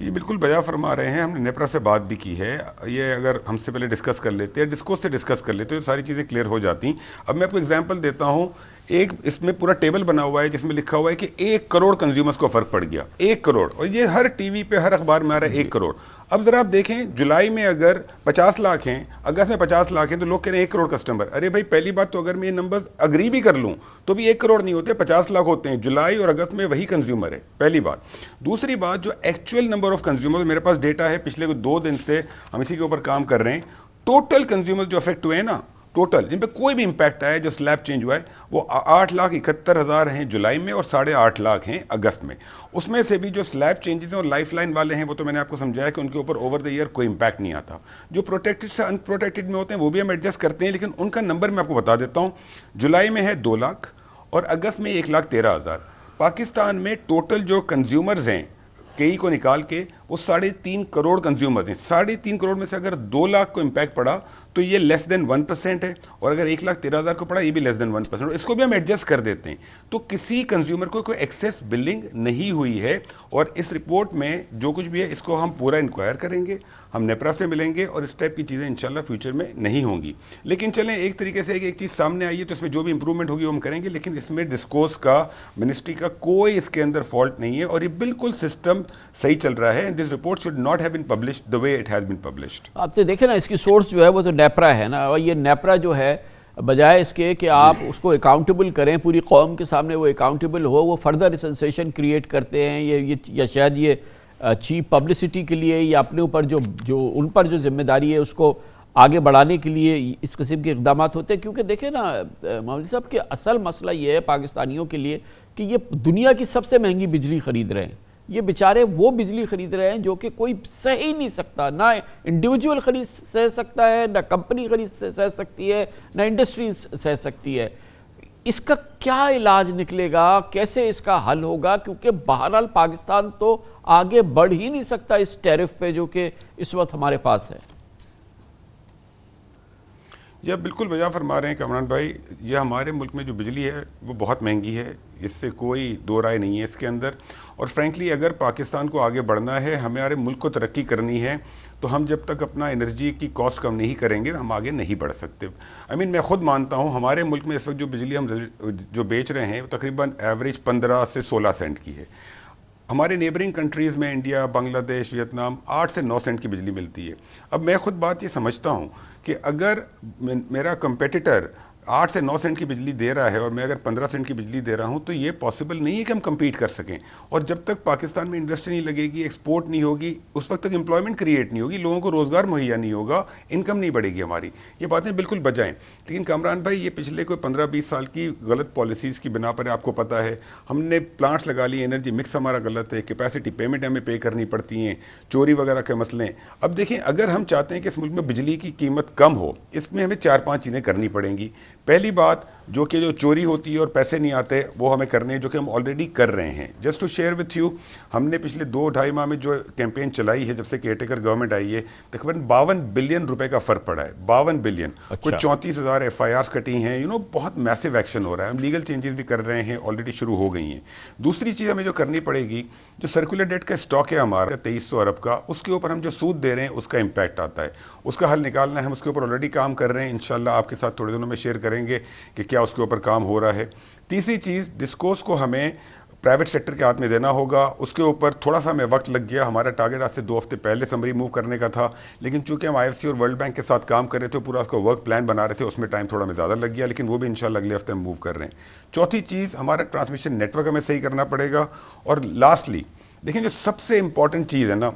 ये बिल्कुल बजा फरमा रहे हैं हमने नेपरा से बात भी की है। ये अगर हमसे पहले डिस्कस कर लेते हैं डिस्कोस से डिस्कस कर लेते हैं तो सारी चीज़ें क्लियर हो जाती। अब मैं आपको एग्जांपल देता हूँ एक इसमें पूरा टेबल बना हुआ है जिसमें लिखा हुआ है कि एक करोड़ कंज्यूमर्स को फ़र्क पड़ गया। एक करोड़। और ये हर टीवी पे हर अखबार में आ रहा है एक करोड़। अब जरा आप देखें, जुलाई में अगर 50 लाख हैं, अगस्त में 50 लाख हैं तो लोग कह रहे हैं, एक करोड़ कस्टमर अरे भाई, पहली बात तो अगर मैं ये नंबर्स अग्री भी कर लूँ तो भी एक करोड़ नहीं होते 50 लाख होते हैं। जुलाई और अगस्त में वही कंज्यूमर है, पहली बात। दूसरी बात, जो एक्चुअल नंबर ऑफ़ कंज्यूमर मेरे पास डेटा है, पिछले दो दिन से हम इसी के ऊपर काम कर रहे हैं टोटल कंज्यूमर जो अफेक्ट हुए हैं ना टोटल जिन पे कोई भी इम्पैक्ट आया जो स्लैब चेंज हुआ है, वो आठ लाख इकहत्तर हज़ार हैं जुलाई में और साढ़े आठ लाख हैं अगस्त में। उसमें से भी जो स्लैब चेंजेस हैं और लाइफ लाइन वाले हैं, वो तो मैंने आपको समझाया कि उनके ऊपर ओवर द ईयर कोई इंपैक्ट नहीं आता। जो प्रोटेक्टेड से अनप्रोटेक्टेड में होते हैं, वो भी हम एडजस्ट करते हैं, लेकिन उनका नंबर मैं आपको बता देता हूँ। जुलाई में है दो लाख और अगस्त में एक लाख तेरह हज़ार। पाकिस्तान में टोटल जो कंज्यूमर्स हैं, कई को निकाल के, वो साढ़े तीन करोड़ कंज्यूमर हैं। साढ़े तीन करोड़ में से अगर दो लाख को इम्पैक्ट पड़ा तो ये लेस देन वन परसेंट है, और अगर एक लाख तेरह हज़ार को पड़ा, ये भी लेस देन वन परसेंट इसको भी हम एडजस्ट कर देते हैं। तो किसी कंज्यूमर को कोई एक्सेस बिलिंग नहीं हुई है, और इस रिपोर्ट में जो कुछ भी है, इसको हम पूरा इंक्वायर करेंगे। हम नेपरा से मिलेंगे और इस टाइप की चीज़ें इंशाल्लाह फ्यूचर में नहीं होंगी। लेकिन चलें, एक तरीके से एक चीज़ सामने आई है तो इसमें जो भी इंप्रूवमेंट होगी वो हम करेंगे, लेकिन इसमें डिस्कोर्स का मिनिस्ट्री का कोई इसके अंदर फॉल्ट नहीं है और ये बिल्कुल सिस्टम सही चल रहा है। This report should not have been publish the way it has been publish आप तो देखें ना, इसकी सोर्स जो है वो तो नेपरा है ना, और ये नेपरा जो है, बजाय इसके कि आप उसको अकाउंटेबल करें, पूरी कौम के सामने वो अकाउंटेबल हो, वो फर्दर सेंसेशन क्रिएट करते हैं, ये ये, या शायद ये चीप पब्लिसिटी के लिए या अपने ऊपर जो जो, उन पर जो ज़िम्मेदारी है उसको आगे बढ़ाने के लिए इस किस्म के इकदाम होते हैं? क्योंकि देखें ना मोहम्मद साहब, कि असल मसला ये है पाकिस्तानियों के लिए कि ये दुनिया की सबसे महँगी बिजली खरीद रहे हैं। ये बेचारे वो बिजली खरीद रहे हैं जो कि कोई सह ही नहीं सकता। ना इंडिविजुअल खरीद, सह सकता है, ना कंपनी खरीद, सह सकती है, ना इंडस्ट्री सह सकती है। इसका क्या इलाज निकलेगा? कैसे इसका हल होगा? क्योंकि बहरहाल पाकिस्तान तो आगे बढ़ ही नहीं सकता इस टैरिफ पे जो कि इस वक्त हमारे पास है। आप बिल्कुल वजह फरमा रहे हैं कमरान भाई। ये हमारे मुल्क में जो बिजली है, वो बहुत महँगी है। इससे कोई दो राय नहीं है इसके अंदर। और फ्रेंकली, अगर पाकिस्तान को आगे बढ़ना है, हमारे मुल्क को तरक्की करनी है तो हम जब तक अपना एनर्जी की कॉस्ट कम नहीं करेंगे, हम आगे नहीं बढ़ सकते। आई I मीन मैं खुद मानता हूँ, हमारे मुल्क में इस वक्त जो बिजली हम जो बेच रहे हैं तकरीबन एवरेज पंद्रह से सोलह सेंट की है। हमारे नेबरिंग कंट्रीज़ में इंडिया बांग्लादेश वियतनाम आठ से नौ सेंट की बिजली मिलती है। अब मैं खुद बात ये समझता हूँ कि अगर मेरा कंपेटिटर आठ से नौ सेंट की बिजली दे रहा है और मैं अगर पंद्रह सेंट की बिजली दे रहा हूँ तो ये पॉसिबल नहीं है कि हम कम्पीट कर सकें। और जब तक पाकिस्तान में इंडस्ट्री नहीं लगेगी एक्सपोर्ट नहीं होगी, उस वक्त तक एम्प्लॉयमेंट क्रिएट नहीं होगी, लोगों को रोज़गार मुहैया नहीं होगा इनकम नहीं बढ़ेगी हमारी। ये बातें बिल्कुल बजाएँ। लेकिन कामरान भाई, ये पिछले कोई पंद्रह बीस साल की गलत पॉलिसीज़ की बिना पर आपको पता है, हमने प्लांट्स लगा लिए एनर्जी मिक्स हमारा गलत है कैपेसिटी पेमेंट हमें पे करनी पड़ती हैं, चोरी वगैरह के मसले। अब देखें, अगर हम चाहते हैं कि इस मुल्क में बिजली की कीमत कम हो, इसमें हमें चार पाँच चीज़ें करनी पड़ेंगी। पहली बात जो कि जो चोरी होती है और पैसे नहीं आते, वो हमें करने हैं, जो कि हम ऑलरेडी कर रहे हैं। Just to share with you हमने पिछले दो ढाई माह में जो कैंपेन चलाई है जब से केयरटेकर गवर्नमेंट आई है तकरीबन बावन बिलियन रुपए का फ़र्क पड़ा है। बावन बिलियन अच्छा। कुछ चौंतीस हज़ार एफ़ कटी हैं। यू नो बहुत मैसिव एक्शन हो रहा है। हम लीगल चेंजेस भी कर रहे हैं। ऑलरेडी शुरू हो गई हैं। दूसरी चीज़ हमें जो करनी पड़ेगी जो सर्कुलर डेट का स्टॉक है हमारा तेईस सौ अरब का उसके ऊपर हम जो सूद दे रहे हैं उसका इम्पैक्ट आता है। उसका हल निकालना है। हम उसके ऊपर ऑलरेडी काम कर रहे हैं। इंशाल्लाह आपके साथ थोड़े दिनों में शेयर करेंगे कि क्या उसके ऊपर काम हो रहा है। तीसरी चीज़ डिस्कोर्स को हमें प्राइवेट सेक्टर के हाथ में देना होगा। उसके ऊपर थोड़ा सा हमें वक्त लग गया। हमारा टारगेट आज से दो हफ़्ते पहले समरी मूव करने का था। लेकिन चूँकि हम आईएफसी और वर्ल्ड बैंक के साथ काम कर रहे थे, पूरा उसका वर्क प्लान बना रहे थे, उसमें टाइम थोड़ा में ज़्यादा लग गया। लेकिन वो भी इंशाल्लाह अगले हफ़्ते हम मूव कर रहे हैं। चौथी चीज़, हमारा ट्रांसमिशन नेटवर्क हमें सही करना पड़ेगा। और लास्टली देखिए जो सबसे इंपॉर्टेंट चीज़ है ना,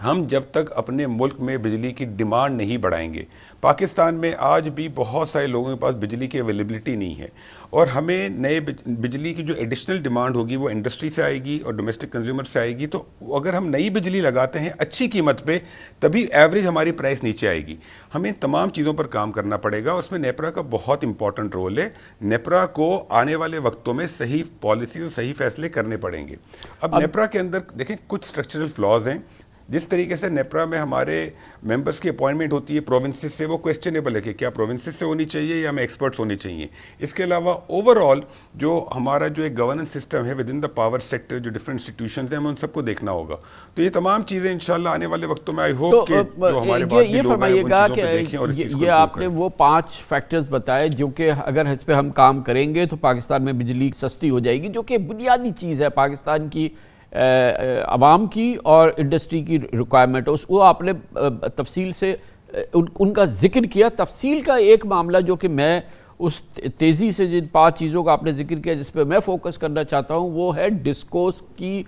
हम जब तक अपने मुल्क में बिजली की डिमांड नहीं बढ़ाएँगे पाकिस्तान में आज भी बहुत सारे लोगों के पास बिजली की अवेलेबिलिटी नहीं है। और हमें नए बिजली की जो एडिशनल डिमांड होगी वो इंडस्ट्री से आएगी और डोमेस्टिक कंज्यूमर से आएगी। तो अगर हम नई बिजली लगाते हैं अच्छी कीमत पे तभी एवरेज हमारी प्राइस नीचे आएगी। हमें तमाम चीज़ों पर काम करना पड़ेगा उसमें नेपरा का बहुत इंपॉर्टेंट रोल है। नेपरा को आने वाले वक्तों में सही पॉलिसी और सही फैसले करने पड़ेंगे। अब, अब नेपरा के अंदर देखें कुछ स्ट्रक्चरल फ्लॉज हैं। जिस तरीके से नेपरा में हमारे मेंबर्स की अपॉइंटमेंट होती है प्रोविंसेस से वो क्वेश्चनेबल है कि क्या प्रोविंसेस से होनी चाहिए या हमें एक्सपर्ट्स होनी चाहिए। इसके अलावा ओवरऑल जो हमारा जो एक गवर्नेंस सिस्टम है within the power sector जो डिफरेंट इंस्टीट्यूशन है हमें उन सबको देखना होगा। तो ये तमाम चीज़ें इंशाल्लाह आने वाले वक्तों में आई होप तो, जो हमारे ये, ये फरमाइएगा कि ये, ये आपने वो पाँच फैक्टर्स बताए जो कि अगर इस पर हम काम करेंगे तो पाकिस्तान में बिजली सस्ती हो जाएगी जो कि बुनियादी चीज़ है पाकिस्तान की। आवाम की और इंडस्ट्री की रिक्वायरमेंट उस वो आपने तफसील से उन, उनका ज़िक्र किया। तफसील का एक मामला जो कि मैं उस तेज़ी से जिन पाँच चीज़ों का आपने ज़िक्र किया जिस पर मैं फोकस करना चाहता हूँ वो है डिस्कोस की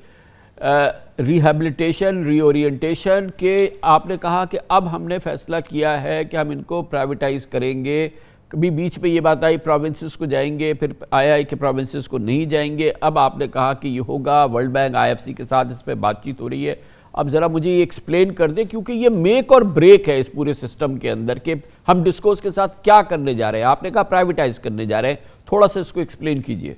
रिहेबिलिटेशन रीओरिएंटेशन के आपने कहा कि अब हमने फैसला किया है कि हम इनको प्राइवेटाइज करेंगे। कभी बीच में ये बात आई प्रोविंसेस को जाएँगे, फिर आया कि प्रोविंसेस को नहीं जाएँगे। अब आपने कहा कि ये होगा वर्ल्ड बैंक आईएफसी के साथ इस पर बातचीत हो रही है। अब ज़रा मुझे ये एक्सप्लेन कर दें, क्योंकि ये मेक और ब्रेक है इस पूरे सिस्टम के अंदर के हम डिस्कोस के साथ क्या करने जा रहे हैं। आपने कहा प्राइवेटाइज करने जा रहे हैं। थोड़ा सा इसको एक्सप्लेन कीजिए।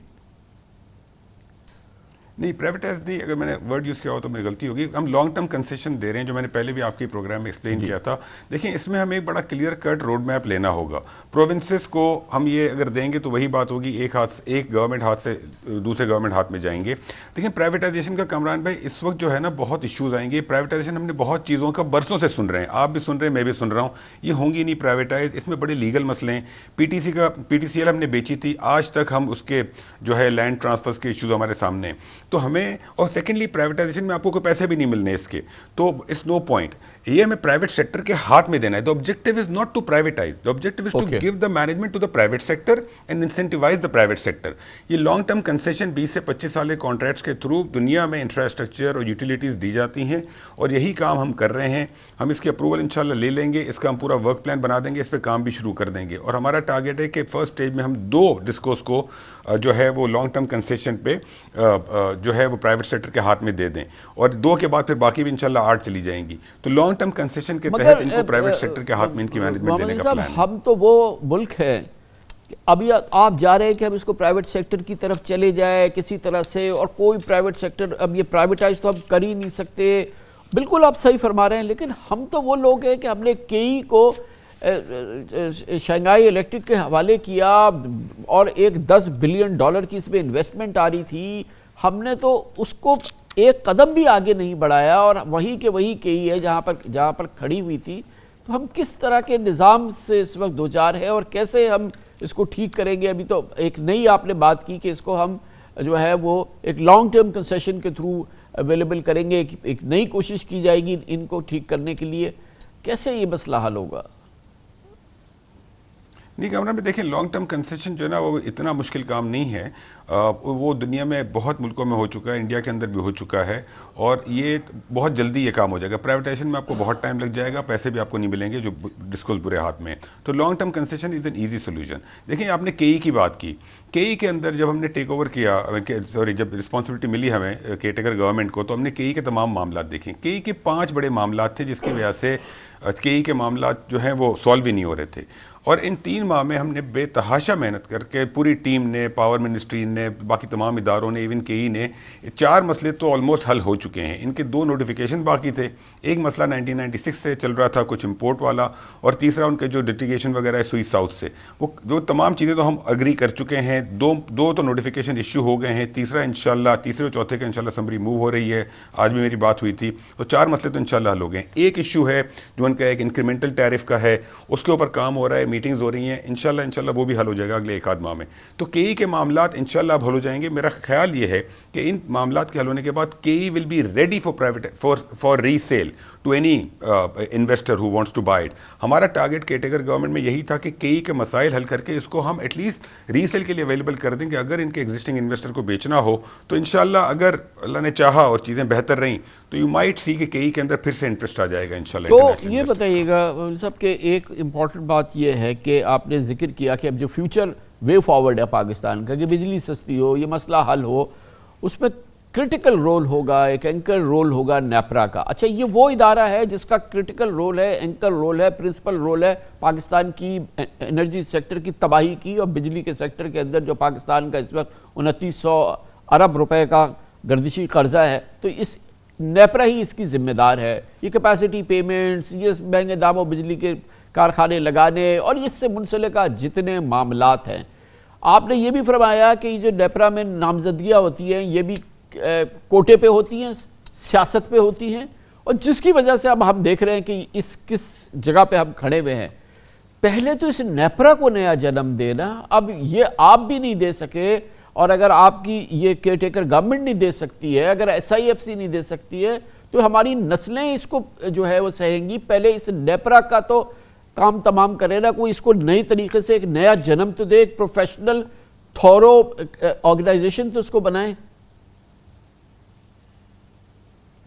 नहीं प्राइवेटाइज नहीं। अगर मैंने वर्ड यूज़ किया हो तो मेरी गलती होगी। हम लॉन्ग टर्म कंसेशन दे रहे हैं जो मैंने पहले भी आपके प्रोग्राम में एक्सप्लेन किया था। देखिए इसमें हमें एक बड़ा क्लियर कट रोड मैप लेना होगा। प्रोविंसेस को हम ये अगर देंगे तो वही बात होगी एक हाथ एक गवर्नमेंट हाथ से दूसरे गवर्नमेंट हाथ में जाएँगे। देखिए प्राइवेटाइजेशन का कमरान भाई इस वक्त जो है ना बहुत इशूज़ आएँगे। प्राइवेटाइजेशन हमने बहुत चीज़ों का बरसों से सुन रहे हैं। आप भी सुन रहे हैं मैं भी सुन रहा हूँ। ये होंगी नहीं प्राइवेटाइज इसमें बड़े लीगल मसले हैं। पीटीसी का पीटीसीएल हमने बेची थी। आज तक हम उसके जो है लैंड ट्रांसफर्स के इशूज़ हमारे सामने तो हमें, और सेकेंडली प्राइवेटाइजेशन में आपको कोई पैसे भी नहीं मिलने इसके। तो इट्स नो पॉइंट ये हमें प्राइवेट सेक्टर के हाथ में देना है। The objective is not to privatise the objective is to give the management to the private sector and incentivise the private sector ये लॉन्ग टर्म कंसेशन 20 से 25 साल के कॉन्ट्रैक्ट्स के थ्रू दुनिया में इंफ्रास्ट्रक्चर और यूटिलिटीज दी जाती हैं और यही काम हम कर रहे हैं। हम इसकी अप्रूवल इंशाल्लाह ले लेंगे इसका हम पूरा वर्क प्लान बना देंगे इस पर काम भी शुरू कर देंगे। और हमारा टारगेट है कि फ़र्स्ट स्टेज में हम दो डिस्कोस को जो है वो लॉन्ग टर्म कंसेशन पे जो है वो प्राइवेट सेक्टर के हाथ में दे दें। और दो के बाद फिर बाकी भी इंशाल्लाह आठ चली जाएँगी। तो लॉन्ग टर्म कंसेशन के तहत इनको प्राइवेट सेक्टर के हाथ में इनकी मैनेजमेंट देने का प्लान हम तो वो मुल्क है अभी आप जा रहे हैं कि हम इसको प्राइवेट सेक्टर की तरफ़ चले जाए किसी तरह से और कोई प्राइवेट सेक्टर अब ये प्राइवेटाइज तो हम कर ही नहीं सकते। बिल्कुल आप सही फरमा रहे हैं लेकिन हम तो वो लोग हैं कि हमने कई को शंघाई इलेक्ट्रिक के हवाले किया और एक दस बिलियन डॉलर की इसमें इन्वेस्टमेंट आ रही थी। हमने तो उसको एक कदम भी आगे नहीं बढ़ाया और वहीं के वही ही है जहाँ पर जहाँ पर खड़ी हुई थी। तो हम किस तरह के निज़ाम से इस वक्त दो चार है और कैसे हम इसको ठीक करेंगे? अभी तो एक नई आपने बात की कि इसको हम जो है वो एक लॉन्ग टर्म कंसेशन के थ्रू अवेलेबल करेंगे। एक नई कोशिश की जाएगी इनको ठीक करने के लिए। कैसे ये मसला हल होगा? नहीं कैमरा में देखें लॉन्ग टर्म कंसेशन जो है ना वो इतना मुश्किल काम नहीं है। आ, वो दुनिया में बहुत मुल्कों में हो चुका है इंडिया के अंदर भी हो चुका है और ये बहुत जल्दी ये काम हो जाएगा। प्राइवेटाइजेशन में आपको बहुत टाइम लग जाएगा पैसे भी आपको नहीं मिलेंगे जो डिस्कोज बुरे हाथ में। तो long term concession is an easy solution देखिए आपने केई की बात की। केई के अंदर जब हमने टेक ओवर किया सॉरी जब रिस्पॉन्सिबिलिटी मिली हमें केटेगर गवर्नमेंट को तो हमने केई के तमाम मामला देखे। केई के पाँच बड़े मामला थे जिसकी वजह से केई के मामला जो हैं वो सॉल्व ही नहीं हो रहे थे। और इन तीन माह में हमने बेतहाशा मेहनत करके पूरी टीम ने, पावर मिनिस्ट्री ने, बाकी तमाम इदारों ने, इवन के ई ने चार मसले तो ऑलमोस्ट हल हो चुके हैं। इनके दो नोटिफिकेशन बाकी थे। एक मसला 1996 से चल रहा था कुछ इम्पोर्ट वाला और तीसरा उनके जो डिटिगेशन वगैरह है सुई साउथ से। वो, जो तमाम चीज़ें तो हम अग्री कर चुके हैं। दो दो तो नोटिफिकेशन इशू हो गए हैं। तीसरा इन तीसरे और चौथे का इनशाला समरी मूव हो रही है। आज भी मेरी बात हुई थी। तो चार मसले तो इनशाला हल हो गए। एक इशू है जो उनका एक इंक्रीमेंटल टैरिफ का है। उसके ऊपर काम हो रहा है। मीटिंग्स हो रही हैं इनशाला इनशाला वो भी हल हो जाएगा अगले एक आध माह में। तो कई के मामला इनशाला अब हल हो जाएँगे। मेरा ख्याल ये है कि इन मामला के हल होने के बाद कई will be ready for private for for resale to any investor who wants to buy it हमारा टारगेट कैटेगर गवर्नमेंट में यही था कि कई के मसाइल हल करके इसको हम एटलीस्ट रीसेल के लिए अवेलेबल कर देंगे। अगर इनके एग्जिस्टिंग इन्वेस्टर को बेचना हो तो इनशाला अगर अल्लाह ने चाहा और चीज़ें बेहतर रहीं तो यू माइट सी कि कई के अंदर फिर से इंटरेस्ट आ जाएगा इंशाल्लाह तो ये बताइएगा सबके एक इंपॉर्टेंट बात ये है कि आपने ज़िक्र किया कि अब जो फ्यूचर वे फॉरवर्ड है पाकिस्तान का कि बिजली सस्ती हो ये मसला हल हो उसमें क्रिटिकल रोल होगा एक एंकर रोल होगा नेपरा का। अच्छा ये वो इदारा है जिसका क्रिटिकल रोल है एंकर रोल है प्रिंसिपल रोल है पाकिस्तान की एनर्जी सेक्टर की तबाही की और बिजली के सेक्टर के अंदर जो पाकिस्तान का इस वक्त उनतीस सौ अरब रुपए का गर्दिशी कर्जा है। तो इस नेपरा ही इसकी जिम्मेदार है। ये कैपेसिटी पेमेंट्स ये महँगे दामों बिजली के कारखाने लगाने और इससे मुंसलिका जितने मामला हैं। आपने ये भी फरमाया कि जो नेपरा में नामजदगियाँ होती हैं, ये भी कोटे पे होती हैं, सियासत पे होती हैं और जिसकी वजह से अब हम देख रहे हैं कि इस किस जगह पे हम खड़े हुए हैं। पहले तो इस नेपरा को नया जन्म देना, अब ये आप भी नहीं दे सके और अगर आपकी ये केयर टेकर गवर्नमेंट नहीं दे सकती है, अगर एसआईएफसी नहीं दे सकती है तो हमारी नस्लें इसको जो है वो सहेंगी। पहले इस नेपरा का तो काम तमाम करे ना, कोई इसको नई तरीके से एक नया जन्म तो दे, एक प्रोफेशनल थॉरो ऑर्गेनाइजेशन तो उसको बनाए।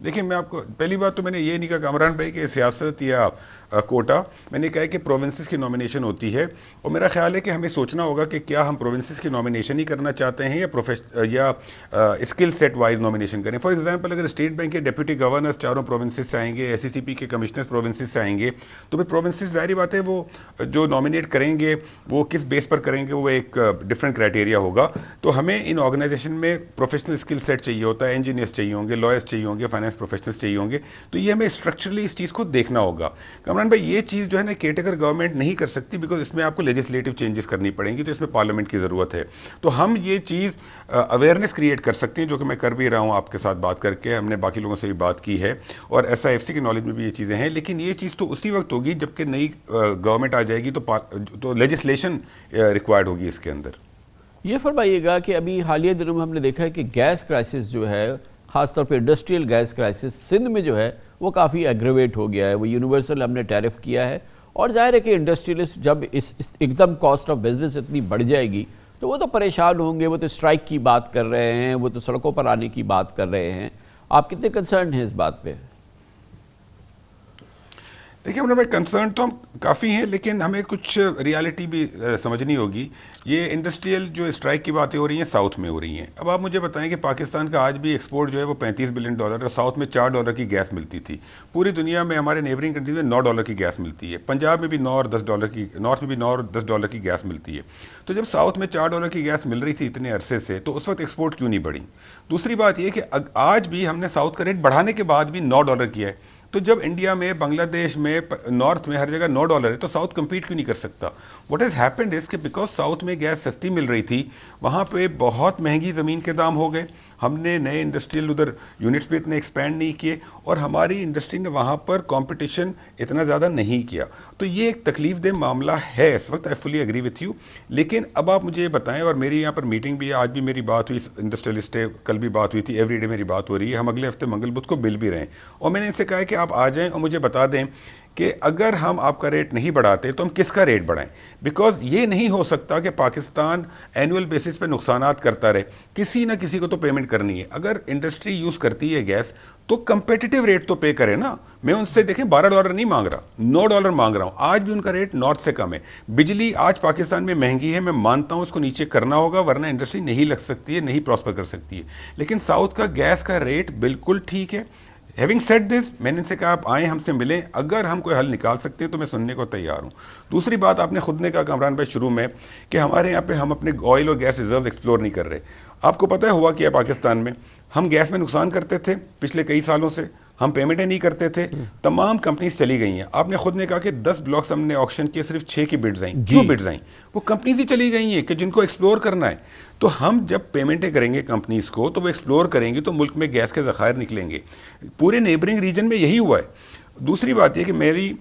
देखिए, मैं आपको, पहली बात तो मैंने ये नहीं कहा कमरान भाई कि सियासत या कोटा, मैंने कहा कि प्रोविंसेस की नॉमिनेशन होती है। और मेरा ख्याल है कि हमें सोचना होगा कि क्या हम प्रोविंसेस की नॉमिनेशन ही करना चाहते हैं या प्रोफेश या स्किल सेट वाइज नॉमिनेशन करें। फॉर एग्जांपल अगर स्टेट बैंक के डिप्यूटी गवर्नर्स चारों प्रोविंसेस से आएँगे एस के कमिश्नर्स प्रोविंसेस से आएँगे तो फिर प्रोविंसेस जारी बात है, वो, जो नॉमिनेट करेंगे, वो किस बेस पर करेंगे, वो एक डिफरेंट क्राइटेरिया होगा। तो हमें इन ऑर्गेनाइजेशन में प्रोफेशनल स्किल सेट चाहिए होता है इंजीनियर्स चाहिए होंगे लॉयर्स चाहिए होंगे फाइनेंस प्रोफेशनल्स चाहिए होंगे। तो ये हमें स्ट्रक्चरली इस चीज़ को देखना होगा। कमरा इमरान भाई, ये चीज़ जो है ना केटेगर गवर्नमेंट नहीं कर सकती बिकॉज़ इसमें आपको लेजिस्लेटिव चेंजेस करनी पड़ेंगी तो इसमें पार्लियामेंट की ज़रूरत है। तो हम ये चीज़ अवेयरनेस क्रिएट कर सकते हैं, जो कि मैं कर भी रहा हूँ आपके साथ बात करके, हमने बाकी लोगों से भी बात की है, और एस आई एफ़ सी के नॉलेज में भी ये चीज़ें हैं, लेकिन ये चीज़ तो उसी वक्त होगी जबकि नई गवर्नमेंट आ जाएगी तो तो लेजिस्लेशन रिक्वायर्ड होगी इसके अंदर। ये फरमाइएगा कि अभी हालिया दिनों में हमने देखा है कि गैस क्राइसिस जो है, ख़ासतौर पर इंडस्ट्रियल गैस क्राइसिस सिंध में जो है वो काफ़ी एग्रेवेट हो गया है। वो यूनिवर्सल हमने टैरिफ किया है। और ज़ाहिर है कि इंडस्ट्रियलिस्ट जब इस, इस एकदम कॉस्ट ऑफ़ बिज़नेस इतनी बढ़ जाएगी तो वो तो परेशान होंगे। वो तो स्ट्राइक की बात कर रहे हैं वो तो सड़कों पर आने की बात कर रहे हैं। आप कितने कंसर्न हैं इस बात पे? देखिए भाई कंसर्न तो हम काफ़ी हैं, लेकिन हमें कुछ रियलिटी भी समझनी होगी। ये इंडस्ट्रियल जो स्ट्राइक की बातें हो रही हैं साउथ में हो रही हैं। अब आप मुझे बताएँ कि पाकिस्तान का आज भी एक्सपोर्ट जो है, वो 35 बिलियन डॉलर और साउथ में चार डॉलर की गैस मिलती थी। पूरी दुनिया में, हमारे नेबरिंग कंट्रीज़ में नौ डॉलर की गैस मिलती है। पंजाब में भी नौ और दस डॉलर की नॉर्थ में भी नौ और दस डॉलर की गैस मिलती है। तो जब साउथ में चार डॉलर की गैस मिल रही थी इतने अरसे से तो उस वक्त एक्सपोर्ट क्यों नहीं बढ़ी? दूसरी बात यह कि आज भी हमने साउथ का रेट बढ़ाने के बाद भी नौ डॉलर किया है। तो जब इंडिया में बांग्लादेश में नॉर्थ में हर जगह नौ डॉलर है तो साउथ कम्पीट क्यों नहीं कर सकता? वट इज़ हैपेंड इज़ कि बिकॉज़ साउथ में गैस सस्ती मिल रही थी, वहाँ पे बहुत महँगी ज़मीन के दाम हो गए। हमने नए इंडस्ट्रियल उधर यूनिट्स भी इतने एक्सपेंड नहीं किए और हमारी इंडस्ट्री ने वहाँ पर कंपटीशन इतना ज़्यादा नहीं किया। तो ये एक तकलीफ़ दे मामला है इस वक्त I fully agree with you लेकिन अब आप मुझे बताएँ और मेरी यहाँ पर मीटिंग भी है, आज भी मेरी बात हुई इंडस्ट्रियलिस्ट कल भी बात हुई थी एवरी मेरी बात हो रही है, हम अगले हफ़्ते मंगल बुद्ध को बिल भी रहें और मैंने इनसे कहा कि आप आ जाएँ और मुझे बता दें कि अगर हम आपका रेट नहीं बढ़ाते तो हम किसका रेट बढ़ाएँ? बिकॉज़ ये नहीं हो सकता कि पाकिस्तान एनुअल बेसिस पे नुकसान करता रहे। किसी ना किसी को तो पेमेंट करनी है। अगर इंडस्ट्री यूज़ करती है गैस तो कंपेटिटिव रेट तो पे करें ना। मैं उनसे देखें, बारह डॉलर नहीं मांग रहा, नौ डॉलर मांग रहा हूँ। आज भी उनका रेट नॉर्थ से कम है। बिजली आज पाकिस्तान में महँगी है, मैं मानता हूँ, उसको नीचे करना होगा, वरना इंडस्ट्री नहीं लग सकती है, नहीं प्रॉस्पर कर सकती है। लेकिन साउथ का गैस का रेट बिल्कुल ठीक है। हैविंग सेट दिस मैंने इनसे कहा, आप आएँ, हमसे मिलें। अगर हम कोई हल निकाल सकते हैं तो मैं सुनने को तैयार हूँ। दूसरी बात आपने खुद ने कहा, कमरान भाई, शुरू में, कि हमारे यहाँ पे हम अपने ऑयल और गैस रिज़र्व एक्सप्लोर नहीं कर रहे। आपको पता है हुआ कि पाकिस्तान में? हम गैस में नुकसान करते थे पिछले कई सालों से। हम पेमेंटें नहीं करते थे। तमाम कंपनीज़ चली गई हैं। आपने खुद ने कहा कि 10 ब्लॉक्स हमने ऑक्शन किए सिर्फ़ छः की बिड्स आई। क्यों बिड्स आई? वो कंपनीज़ ही चली गई हैं कि जिनको एक्सप्लोर करना है। तो हम जब पेमेंटें करेंगे कंपनीज़ को तो वो एक्सप्लोर करेंगे तो मुल्क में गैस के ज़खायर निकलेंगे। पूरे नेबरिंग रीजन में यही हुआ है। दूसरी बात यह कि मेरी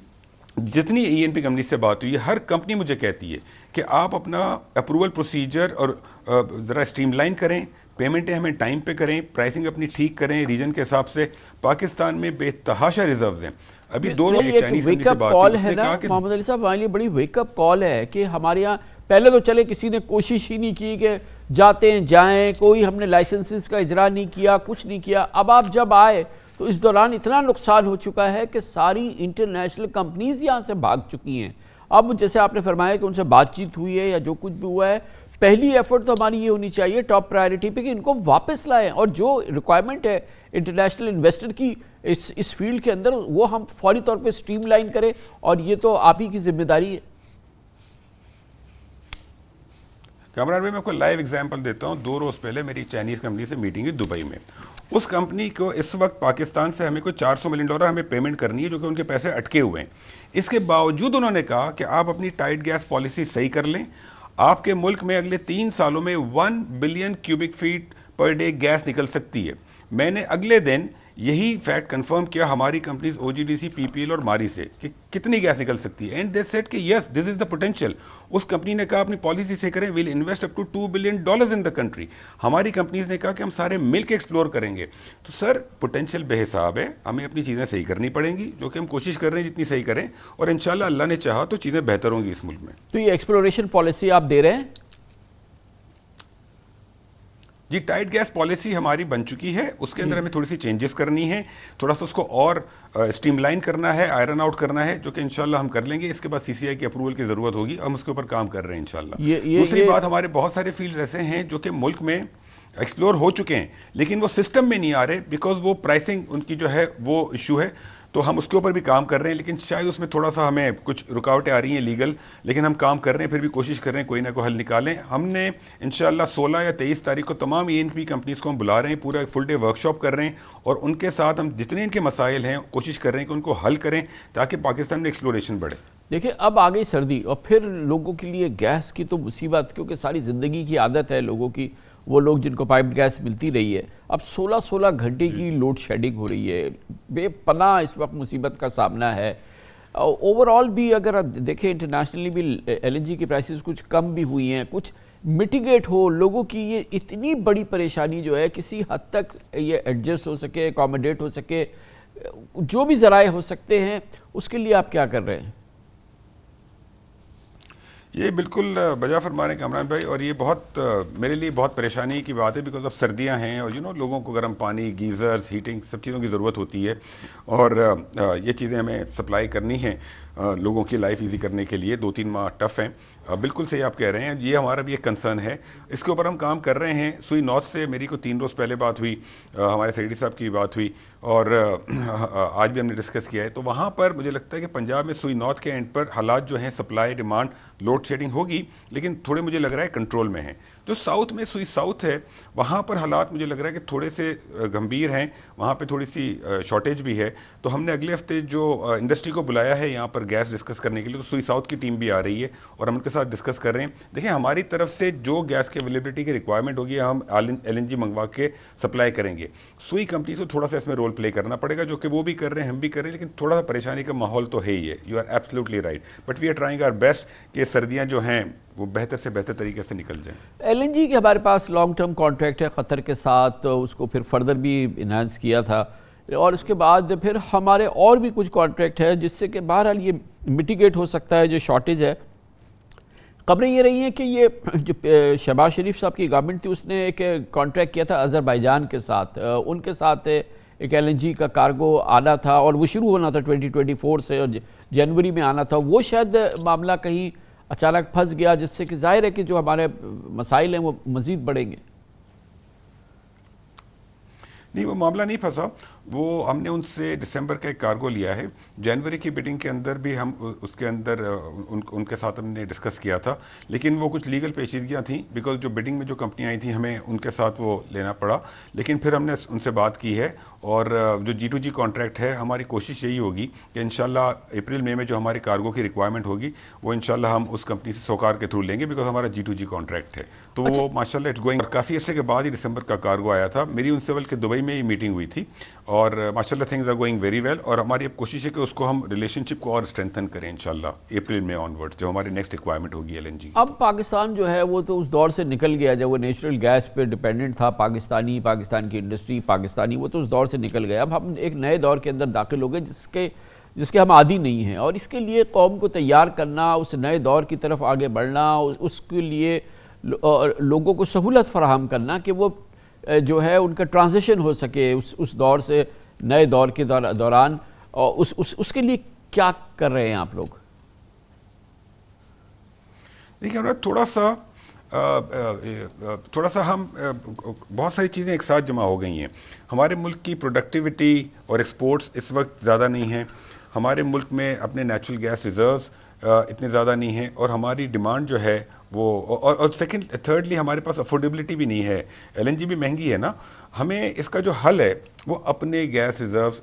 जितनी ई एन पी कंपनी से बात हुई है हर कंपनी मुझे कहती है कि आप अपना अप्रूवल प्रोसीजर और ज़रा स्ट्रीमलाइन करें। पेमेंटें हमें टाइम पे करें प्राइसिंग अपनी ठीक करें रीजन के हिसाब से। पाकिस्तान में बेतहाशा रिज़र्व हैं। अभी दो लोग चाइनीज़ कॉल है ना मोहम्मद अली साहब हमारे लिए बड़ी वेकअप कॉल है कि हमारे यहाँ पहले तो चले किसी ने कोशिश ही नहीं की कि जाते हैं जाएँ कोई हमने लाइसेंसेस का इजरा नहीं किया कुछ नहीं किया। अब आप जब आए तो इस दौरान इतना नुकसान हो चुका है कि सारी इंटरनेशनल कंपनीज़ यहाँ से भाग चुकी हैं। अब जैसे आपने फरमाया कि उनसे बातचीत हुई है या जो कुछ भी हुआ है पहली एफर्ट तो हमारी ये होनी चाहिए टॉप प्रायोरिटी पे कि इनको वापस लाएँ। और जो रिक्वायरमेंट है इंटरनेशनल इन्वेस्टर की इस इस फ़ील्ड के अंदर, वो हम फौरी तौर पे स्ट्रीमलाइन करें। और ये तो आप ही की ज़िम्मेदारी है। कमरान भाई, मैं आपको लाइव एग्जांपल देता हूँ। दो रोज़ पहले मेरी चाइनीज़ कंपनी से मीटिंग है दुबई में। उस कंपनी को इस वक्त पाकिस्तान से हमें कोई 400 मिलियन डॉलर हमें पेमेंट करनी है, जो कि उनके पैसे अटके हुए हैं। इसके बावजूद उन्होंने कहा कि आप अपनी टाइट गैस पॉलिसी सही कर लें। आपके मुल्क में अगले तीन सालों में one billion cubic feet per day gas निकल सकती है। मैंने अगले दिन यही फैक्ट कंफर्म किया हमारी कंपनीज़ ओजीडीसी पीपीएल और मारी से कि कितनी गैस निकल सकती है। एंड दे सेट कि yes this is the potential उस कंपनी ने कहा, अपनी पॉलिसी से करें will invest up to two billion dollars in the country हमारी कंपनीज़ ने कहा कि हम सारे मिल के एक्सप्लोर करेंगे। तो सर पोटेंशियल बेहिसाब है। हमें अपनी चीज़ें सही करनी पड़ेंगी, जो कि हम कोशिश कर रहे हैं, जितनी सही करें। और इनशाला अल्लाह ने चाहा तो चीज़ें बेहतर होंगी इस मुल्क में। तो ये एक्सप्लोरेशन पॉलिसी आप दे रहे हैं? जी टाइट गैस पॉलिसी हमारी बन चुकी है। उसके अंदर हमें थोड़ी सी चेंजेस करनी है। थोड़ा सा उसको और स्ट्रीमलाइन करना है आयरन आउट करना है जो कि इंशाल्लाह हम कर लेंगे। इसके बाद सीसीआई की अप्रूवल की ज़रूरत होगी। हम उसके ऊपर काम कर रहे हैं इंशाल्लाह। दूसरी बात हमारे बहुत सारे फ़ील्ड ऐसे हैं जो कि मुल्क में एक्सप्लोर हो चुके हैं लेकिन वो सिस्टम में नहीं आ रहे बिकॉज़ वो प्राइसिंग उनकी जो है वो इशू है। तो हम उसके ऊपर भी काम कर रहे हैं, लेकिन शायद उसमें थोड़ा सा हमें कुछ रुकावटें आ रही हैं लीगल, लेकिन हम काम कर रहे हैं, फिर भी कोशिश कर रहे हैं कोई ना कोई हल निकालें। हमने इन सोलह या तेईस तारीख को तमाम ई एन पी कंपनीज़ को हम बुला रहे हैं, पूरा फुल डे वर्कशॉप कर रहे हैं और उनके साथ हम जितने इनके मसाइल हैं, कोशिश कर रहे हैं कि उनको हल करें ताकि पाकिस्तान में एक्सप्लोरेशन बढ़े। देखिए, अब आ गई सर्दी और फिर लोगों के लिए गैस की तो मुसीबत, क्योंकि सारी ज़िंदगी की आदत है लोगों की। वो लोग जिनको पाइप गैस मिलती रही है। अब 16-16 घंटे की लोड शेडिंग हो रही है। बेपना इस वक्त मुसीबत का सामना है। ओवरऑल भी अगर आप देखें इंटरनेशनली भी एलएनजी की प्राइसेस कुछ कम भी हुई हैं कुछ मिटिगेट हो लोगों की ये इतनी बड़ी परेशानी जो है किसी हद तक ये एडजस्ट हो सके अकोमोडेट हो सके जो भी ज़राए हो सकते हैं उसके लिए आप क्या कर रहे हैं? ये बिल्कुल बजा फरमा रहे हैं कमरान भाई और ये बहुत मेरे लिए बहुत परेशानी की बात है बिकॉज़ अब सर्दियाँ हैं और यू नो लोगों को गर्म पानी गीज़र्स हीटिंग सब चीज़ों की ज़रूरत होती है और ये चीज़ें हमें सप्लाई करनी है लोगों की लाइफ इजी करने के लिए। दो तीन माह टफ हैं। बिल्कुल सही आप कह रहे हैं। ये हमारा भी एक कंसर्न है। इसके ऊपर हम काम कर रहे हैं। सुई नॉर्थ से मेरी को तीन रोज़ पहले बात हुई। हमारे सेक्रेटरी साहब की बात हुई। और आज भी हमने डिस्कस किया है। तो वहाँ पर मुझे लगता है कि पंजाब में सुई नॉर्थ के एंड पर हालात जो हैं सप्लाई डिमांड लोड शेडिंग होगी, लेकिन थोड़े मुझे लग रहा है कंट्रोल में है। जो साउथ में सुई साउथ है, वहाँ पर हालात मुझे लग रहा है कि थोड़े से गंभीर हैं। वहाँ पे थोड़ी सी शॉर्टेज भी है। तो हमने अगले हफ़्ते जो इंडस्ट्री को बुलाया है यहाँ पर गैस डिस्कस करने के लिए तो सुई साउथ की टीम भी आ रही है और हम उनके साथ डिस्कस कर रहे हैं। देखिए, हमारी तरफ़ से जो गैस की अवेलेबिलिटी की रिक्वायरमेंट होगी, हम एल मंगवा के सप्लाई करेंगे। सुई कंपनी से थोड़ा सा इसमें रोल प्ले करना पड़ेगा, जो कि वो भी कर रहे हैं, हम भी कर रहे हैं, लेकिन थोड़ा सा परेशानी का माहौल तो है ही है। You are absolutely right but we are trying our best कि सर्दियाँ जो हैं, वो बेहतर से बेहतर तरीके से निकल जाए। एलएनजी के हमारे पास लॉन्ग टर्म कॉन्ट्रैक्ट है क़तर के साथ तो उसको फिर फर्दर भी इन्हांस किया था। और उसके बाद फिर हमारे और भी कुछ कॉन्ट्रैक्ट है, जिससे कि बहरहाल ये मिटिगेट हो सकता है, जो शॉर्टेज है। खबरें ये रही हैं कि ये जो शहबाज शरीफ साहब की गवर्नमेंट थी, उसने एक कॉन्ट्रैक्ट किया था अजरबैजान के साथ। उनके साथ एक एलएनजी का कार्गो आना था और वो शुरू होना था 2024 से और जनवरी में आना था वो शायद मामला कहीं अचानक फंस गया जिससे कि ज़ाहिर है कि जो हमारे मसाइल हैं वो मज़ीद बढ़ेंगे। नहीं वो मामला नहीं फंसा। वो हमने उनसे दिसंबर का एक कार्गो लिया है। जनवरी की बिटिंग के अंदर भी हम उसके अंदर उन, उनके साथ हमने डिस्कस किया था। लेकिन वो कुछ लीगल पेचीदगियाँ थी बिकॉज़ जो बिटिंग में जो कंपनियाँ आई थी हमें उनके साथ वो लेना पड़ा। लेकिन फिर हमने उनसे बात की है और जो जी टू जी कॉन्ट्रैक्ट है हमारी कोशिश यही होगी कि इन अप्रैल मई में जो हमारी कार्गो की रिक्वायरमेंट होगी वो इन हम उस कंपनी से सोकार के थ्रू लेंगे बिकॉज़ हमारा जी टू जी कॉन्ट्रैक्ट है। तो अच्छा। वो माशा इट्स गोइंग काफ़ी अर्से के बाद ही दिसंबर का कार्गो आया था। मेरी उनसे बल्कि दुबई में ही मीटिंग हुई थी और माशाल्लाह things are going very well और हमारी अब कोशिश है कि उसको हम रिलेशनशिप को और स्ट्रेंथन करें इंशाल्लाह अप्रैल में ऑनवर्ड जो हमारी नेक्स्ट रिक्वायरमेंट होगी एलएनजी अब पाकिस्तान जो है वो तो उस दौर से निकल गया जब वो नेचुरल गैस पर डिपेंडेंट था पाकिस्तानी पाकिस्तान की इंडस्ट्री पाकिस्तानी वो तो उस दौर से निकल गया अब हम एक नए दौर के अंदर दाखिल हो गए जिसके जिसके हम आदि नहीं हैं। और इसके लिए कौम को तैयार करना उस नए दौर की तरफ़ आगे बढ़ना उसके लिए लोगों को सहूलत फराहम करना कि वो जो है उनका ट्रांजिशन हो सके उस उस दौर से नए दौर के दौरान। और उस, उस उसके लिए क्या कर रहे हैं आप लोग? देखिए थोड़ा सा आ, आ, थोड़ा सा हम बहुत सारी चीज़ें एक साथ जमा हो गई हैं। हमारे मुल्क की प्रोडक्टिविटी और एक्सपोर्ट्स इस वक्त ज़्यादा नहीं है। हमारे मुल्क में अपने नेचुरल गैस रिजर्व्स इतने ज़्यादा नहीं हैं और हमारी डिमांड जो है वो और, और सेकंड थर्डली हमारे पास अफोर्डेबिलिटी भी नहीं है। एलएनजी भी महँगी है ना? हमें इसका जो हल है वो अपने गैस रिजर्व्स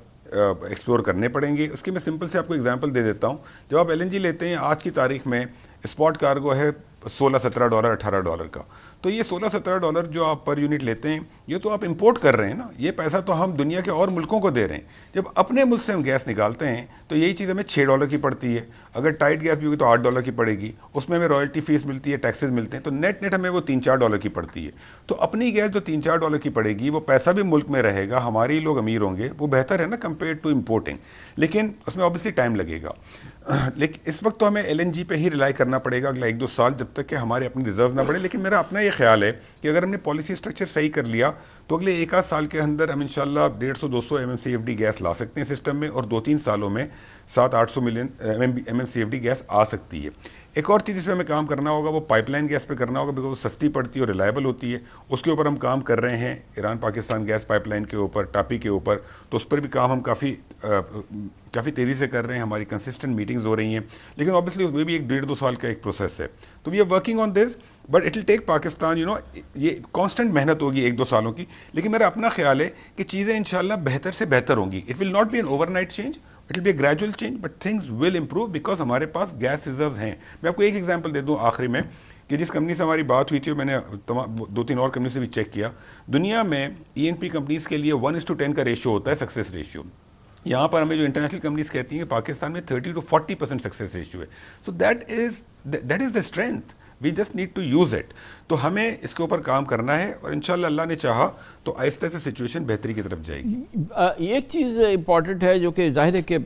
एक्सप्लोर करने पड़ेंगे। उसकी मैं सिंपल से आपको एग्जांपल दे देता हूँ। जब आप एलएनजी लेते हैं आज की तारीख में स्पॉट कार्गो है सोलह सत्रह डॉलर अठारह डॉलर का। तो ये 16-17 डॉलर जो आप पर यूनिट लेते हैं, ये तो आप इंपोर्ट कर रहे हैं ना। ये पैसा तो हम दुनिया के और मुल्कों को दे रहे हैं। जब अपने मुल्क से हम गैस निकालते हैं तो यही चीज़ हमें छः डॉलर की पड़ती है। अगर टाइट गैस भी होगी तो आठ डॉलर की पड़ेगी। उसमें हमें रॉयल्टी फ़ीस मिलती है, टैक्सेस मिलते हैं तो नेट नेट हमें वो तीन चार डॉलर की पड़ती है। तो अपनी गैस जो तीन चार डॉलर की पड़ेगी, वो पैसा भी मुल्क में रहेगा, हमारे ही लोग अमीर होंगे, वो बेहतर है ना कंपेयर टू इम्पोर्टिंग लेकिन उसमें ऑब्वियसली टाइम लगेगा। [clears throat] लेकिन इस वक्त तो हमें एल एन पे ही रिलाई करना पड़ेगा अगला एक दो साल जब तक कि हमारे अपने रिज़र्व ना बढ़े। लेकिन मेरा अपना ये ख्याल है कि अगर हमने पॉलिसी स्ट्रक्चर सही कर लिया तो अगले एक आध साल के अंदर हम इंशाल्लाह डेढ़ सौ, दो सौ M M C F D gas ला सकते हैं सिस्टम में और दो तीन सालों में सात आठ सौ million M M C F D gas आ सकती है। एक और चीज़ इस हमें काम करना होगा, वो पाइपलाइन गैस पे करना होगा बिकॉज़ सस्ती पड़ती है और रिलायबल होती है। उसके ऊपर हम काम कर रहे हैं ईरान पाकिस्तान गैस पाइपलाइन के ऊपर टापी के ऊपर। तो उस पर भी काम हम काफ़ी काफ़ी तेज़ी से कर रहे हैं। हमारी कंसिस्टेंट मीटिंग्स हो रही हैं। लेकिन ऑब्वियसली उसमें भी एक डेढ़ दो साल का एक प्रोसेस है। तो we are working on this but it will take Pakistan you know ये कांस्टेंट मेहनत होगी एक दो सालों की। लेकिन मेरा अपना ख्याल है कि चीज़ें इंशाल्लाह बेहतर से बेहतर होंगी। It will not be an overnight change it will be gradual change but things will improve because हमारे पास गैस रिज़र्व हैं। मैं आपको एक एग्ज़ाम्पल दे दूँ आखिरी में, कि जिस कंपनी से हमारी बात हुई थी मैंने दो तीन और कंपनी से भी चेक किया। दुनिया में ई एन पी कंपनीज़ के लिए वन इज़ टू टेन का रेशियो होता है सक्सेस रेशियो यहाँ पर हमें जो इंटरनेशनल कंपनीज़ कहती हैं पाकिस्तान में thirty to forty percent success ratio है। So that is that is the strength we just need to use it तो हमें इसके ऊपर काम करना है और इन अल्लाह ने चाहा तो आहिस्ते से सिचुएशन बेहतरी की तरफ़ जाएगी। एक चीज़ इंपॉर्टेंट है जो कि ज़ाहिर है कि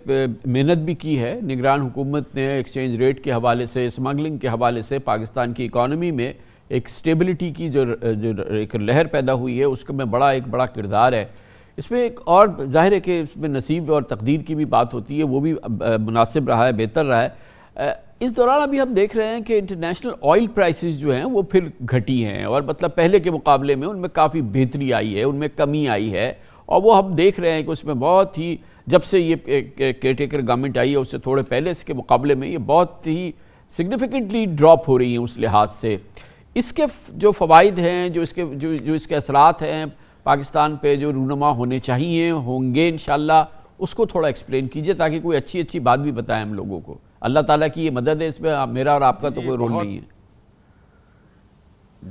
मेहनत भी की है। निगरान हुकूमत ने एक्सचेंज रेट के हवाले से स्मगलिंग के हवाले से पाकिस्तान की इकानमी में एक स्टेबिलिटी की जो जो एक लहर पैदा हुई है, उसका में बड़ा, एक बड़ा किरदार है। इसमें एक और ज़ाहिर है कि इसमें नसीब और तकदीर की भी बात होती है, वो भी मुनासिब रहा है, बेहतर रहा है। इस दौरान अभी हम देख रहे हैं कि इंटरनेशनल ऑयल प्राइसेस जो हैं, वो फिर घटी हैं और मतलब पहले के मुकाबले में उनमें काफ़ी बेहतरी आई है, उनमें कमी आई है और वो हम देख रहे हैं कि उसमें बहुत ही, जब से ये केयरटेकर गवर्नमेंट आई है, उससे थोड़े पहले इसके मुकाबले में ये बहुत ही सिग्निफिकेंटली ड्रॉप हो रही हैं उस लिहाज से। इसके जो फ़वाद हैं, जो इसके, जो जो इसके असरात हैं, पाकिस्तान पे जो रूनमा होने चाहिए, होंगे इन उसको थोड़ा एक्सप्लेन कीजिए ताकि कोई अच्छी अच्छी बात भी बताएँ हम लोगों को। अल्लाह ताला की ये मदद है इसमें मेरा और आपका तो कोई रोल नहीं है।